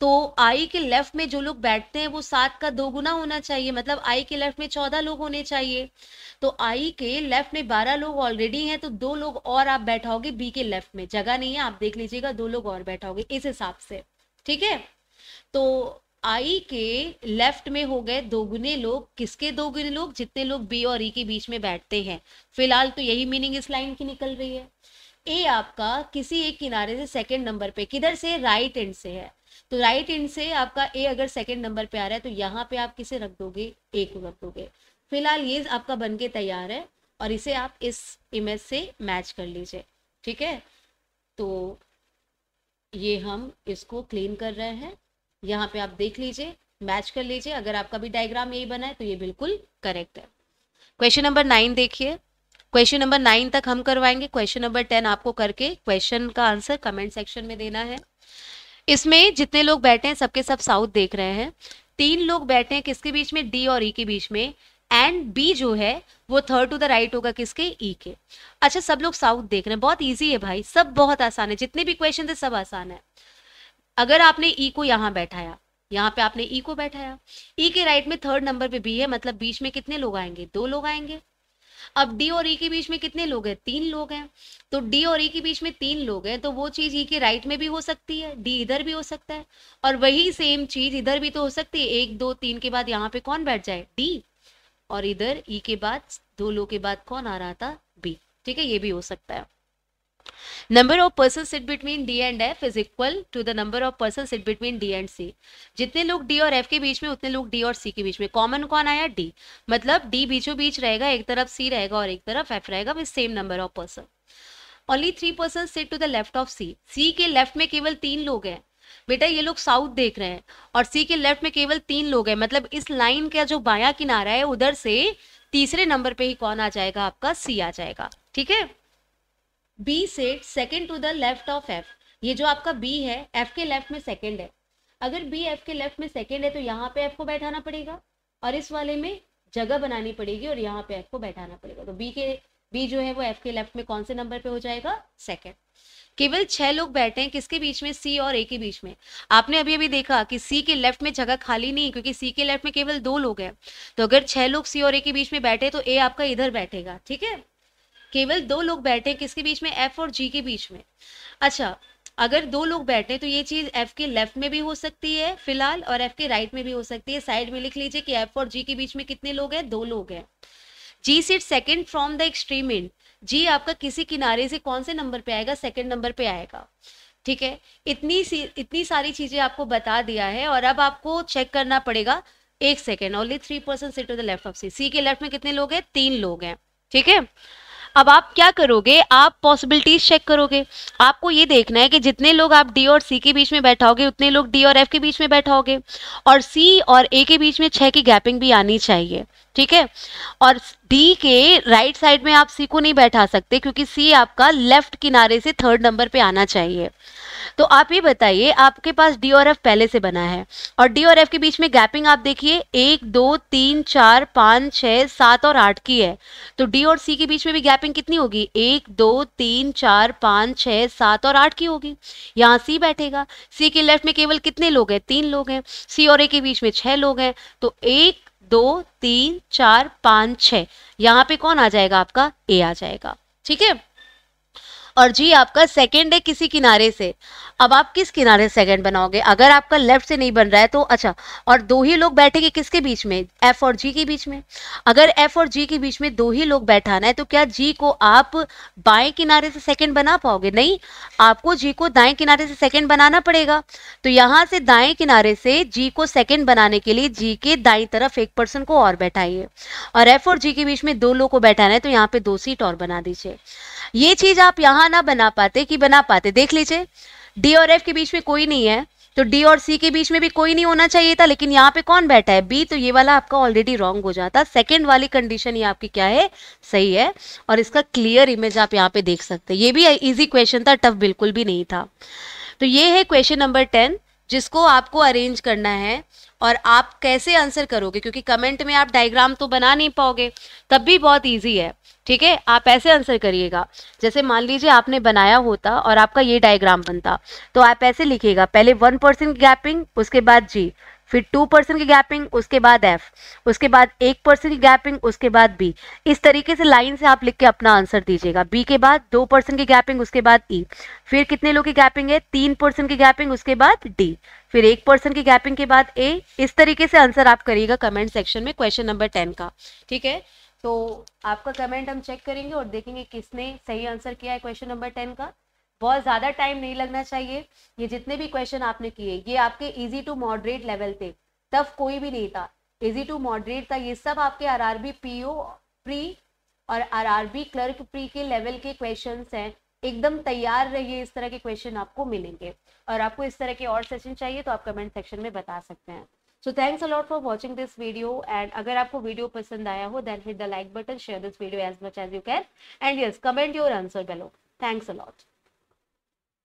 तो आई के लेफ़्ट में जो लोग बैठते हैं, वो सात का दो गुना होना चाहिए। मतलब आई के लेफ़्ट में चौदह लोग होने चाहिए। तो आई के लेफ़्ट में बारह लोग ऑलरेडी हैं तो दो लोग और आप बैठाओगे बी के लेफ़्ट में। जगह नहीं है, आप देख लीजिएगा, दो लोग और बैठाओगे इस हिसाब से। ठीक है? तो आई के लेफ़्ट में हो गए दोगुने लोग। किसके दोगुने लोग? जितने लोग बी और ई के बीच में बैठते हैं। फ़िलहाल तो यही मीनिंग इस लाइन की निकल रही है। ए आपका किसी एक किनारे से सेकंड नंबर पे, किधर से? राइट एंड से है। तो राइट एंड से आपका ए अगर सेकेंड नंबर पे आ रहा है तो यहाँ पे आप किसे रख दोगे? ए को रख दोगे। फ़िलहाल ये आपका बन के तैयार है और इसे आप इस इमेज से मैच कर लीजिए। ठीक है? तो ये हम इसको क्लीन कर रहे हैं। यहाँ पे आप देख लीजिए मैच कर लीजिए। अगर आपका भी डायग्राम यही बना है तो ये बिल्कुल करेक्ट है। क्वेश्चन नंबर नाइन देखिए। क्वेश्चन नंबर नाइन तक हम करवाएँगे। क्वेश्चन नंबर टेन आपको करके क्वेश्चन का आंसर कमेंट सेक्शन में देना है। इसमें जितने लोग बैठे हैं, सबके सब साउथ देख रहे हैं। तीन लोग बैठे हैं किसके बीच में? डी और ई e के बीच में। एंड बी जो है, वो थर्ड टू द राइट होगा किसके? ई e के। अच्छा सब लोग साउथ देख रहे हैं। बहुत ईजी है भाई। सब बहुत आसान है। जितने भी क्वेश्चन थे सब आसान है। अगर आपने ई e को यहाँ बैठाया, यहाँ पे आपने ई e को बैठाया। ई e के राइट में थर्ड नंबर पे बी है मतलब बीच में कितने लोग आएँगे? दो लोग आएँगे। अब डी और ई e के बीच में कितने लोग हैं? तीन लोग हैं। तो डी और ई e के बीच में तीन लोग हैं तो वो चीज़ ई e के राइट में भी हो सकती है डी इधर भी हो सकता है। और वही सेम चीज़ इधर भी तो हो सकती है। एक, दो, तीन के बाद यहाँ पे कौन बैठ जाए? डी और इधर ई के बाद, दो लोग के बाद कौन आ रहा था? बी ठीक है, ये भी हो सकता है। Number of person sit between D and F is equal to the number of person sit between D and C जितने लोग डी और एफ़ के बीच में, उतने लोग डी और सी के बीच में। कॉमन कौन आया? डी मतलब डी बीचों बीच रहेगा, एक तरफ़ सी रहेगा और एक तरफ़ एफ़ रहेगा with same number of person only three person sit to the left of C C के लेफ़्ट में केवल तीन लोग हैं। बेटा, ये लोग साउथ देख रहे हैं और सी के लेफ़्ट में केवल तीन लोग हैं। मतलब इस लाइन का जो बाया किनारा है, उधर से तीसरे नंबर पे ही कौन आ जाएगा? आपका सी आ जाएगा। ठीक है? B set second to the left of F ये जो आपका बी है एफ़ के लेफ़्ट में सेकेंड है। अगर बी एफ़ के लेफ़्ट में सेकेंड है तो यहाँ पे एफ़ को बैठाना पड़ेगा और इस वाले में जगह बनानी पड़ेगी और यहाँ पे एफ़ को बैठाना पड़ेगा। तो बी के बी जो है वो एफ़ के लेफ़्ट में कौन से नंबर पे हो जाएगा? सेकेंड केवल छह लोग बैठे हैं, किसके बीच में? सी और ए के बीच में। आपने अभी अभी देखा कि सी के लेफ़्ट में जगह खाली नहीं क्योंकि सी के लेफ़्ट में केवल दो लोग हैं। तो अगर छह लोग सी और ए के बीच में बैठे तो ए आपका इधर बैठेगा, ठीक है? केवल दो लोग बैठे किसके बीच में? एफ़ और जी के बीच में। अच्छा अगर दो लोग बैठे तो ये चीज़ एफ़ के लेफ़्ट में भी हो सकती है, फ़िलहाल, और एफ़ के राइट में भी हो सकती है। साइड में लिख लीजिए कि एफ़ और जी के बीच में कितने लोग हैं? दो लोग हैं। G seat second from the extreme in G आपका किसी किनारे से कौन से नंबर पे आएगा? सेकेंड नंबर पे आएगा। ठीक है? इतनी सी, इतनी सारी चीज़ें आपको बता दिया है, और अब आपको चेक करना पड़ेगा। एक second only three percent sit to the left of C C के लेफ़्ट में कितने लोग हैं? तीन लोग हैं। ठीक है? अब आप क्या करोगे? आप पॉसिबिलिटीज चेक करोगे। आपको ये देखना है कि जितने लोग आप डी और सी के बीच में बैठाओगे, उतने लोग डी और एफ़ के बीच में बैठाओगे। और सी और ए के बीच में छह की गैपिंग भी आनी चाहिए। ठीक है? और डी के राइट साइड में आप सी को नहीं बैठा सकते क्योंकि सी आपका लेफ़्ट किनारे से थर्ड नंबर पे आना चाहिए। तो आप ये बताइए, आपके पास डी और एफ़ पहले से बना है और डी और एफ़ के बीच में गैपिंग आप देखिए, एक, दो, तीन, चार, पाँच छः सात और आठ की है। तो डी और सी के बीच में भी गैपिंग कितनी होगी? एक, दो, तीन, चार, पाँच छः सात और आठ की होगी। यहाँ सी बैठेगा। सी के लेफ़्ट में केवल कितने लोग हैं? तीन लोग हैं। सी और ए के बीच में छः लोग हैं। तो एक दो, तीन, चार, पाँच छ यहाँ पे कौन आ जाएगा आपका? ए आ जाएगा। ठीक है? और जी, आपका सेकंड है किसी किनारे से। अब आप किस किनारे सेकंड बनाओगे? अगर आपका लेफ़्ट से नहीं बन रहा है तो अच्छा और दो ही लोग बैठेंगे किसके बीच में? एफ़ और जी के बीच में। अगर एफ़ और जी के बीच में दो ही लोग बैठाना है तो क्या जी को आप बाएँ किनारे से सेकंड बना पाओगे? नहीं, आपको जी को दाएँ किनारे से सेकंड बनाना पड़ेगा। तो यहाँ से दाएँ किनारे से जी को सेकंड बनाने के लिए जी के दाई तरफ़ एक पर्सन को और बैठाइए। और एफ़ और जी के बीच में दो लोग को बैठाना है तो यहाँ पे दो सीट और बना दीजिए। ये चीज़ आप यहाँ ना बना पाते कि बना पाते। देख लीजिए डी और एफ़ के बीच में कोई नहीं है तो डी और सी के बीच में भी कोई नहीं होना चाहिए था, लेकिन यहाँ पे कौन बैठा है? बी तो ये वाला आपका ऑलरेडी रॉन्ग हो जाता। सेकंड वाली कंडीशन ये आपकी क्या है? सही है, और इसका क्लियर इमेज आप यहाँ पे देख सकते हैं। ये भी इजी क्वेश्चन था टफ बिल्कुल भी नहीं था। तो ये है क्वेश्चन नंबर टेन जिसको आपको अरेंज करना है और आप कैसे आंसर करोगे? क्योंकि कमेंट में आप डायग्राम तो बना नहीं पाओगे। तब भी बहुत इजी है, ठीक है? आप ऐसे आंसर करिएगा। जैसे मान लीजिए आपने बनाया होता और आपका ये डायग्राम बनता तो आप ऐसे लिखिएगा। पहले वन परसेंट गैपिंग उसके बाद जी फिर टू परसेंट की गैपिंग, उसके बाद एफ़ उसके बाद एक परसेंट की गैपिंग, उसके बाद बी इस तरीके से लाइन से आप लिख के अपना आंसर दीजिएगा। बी के बाद दो परसेंट की गैपिंग, उसके बाद ई e. फिर कितने लोग की गैपिंग है? तीन परसेंट की गैपिंग, उसके बाद डी फिर एक परसेंट की गैपिंग के बाद ए इस तरीके से आंसर आप करिएगा कमेंट सेक्शन में क्वेश्चन नंबर टेन का। ठीक है? तो आपका कमेंट हम चेक करेंगे और देखेंगे किसने सही आंसर किया है क्वेश्चन नंबर टेन का। बहुत ज़्यादा टाइम नहीं लगना चाहिए। ये जितने भी क्वेश्चन आपने किए, ये आपके इजी टू मॉडरेट लेवल थे। टफ कोई भी नहीं था। इजी टू मॉडरेट था, ये सब आपके R R B P O pre और R R B clerk pre के लेवल के क्वेश्चन हैं। एकदम तैयार रहिए, इस तरह के क्वेश्चन आपको मिलेंगे। और आपको इस तरह के और सेशन चाहिए तो आप कमेंट सेक्शन में बता सकते हैं। So thanks a lot for watching this video and अगर आपको वीडियो पसंद आया हो then hit the like button share this video as much as you can and yes comment your answer below thanks a lot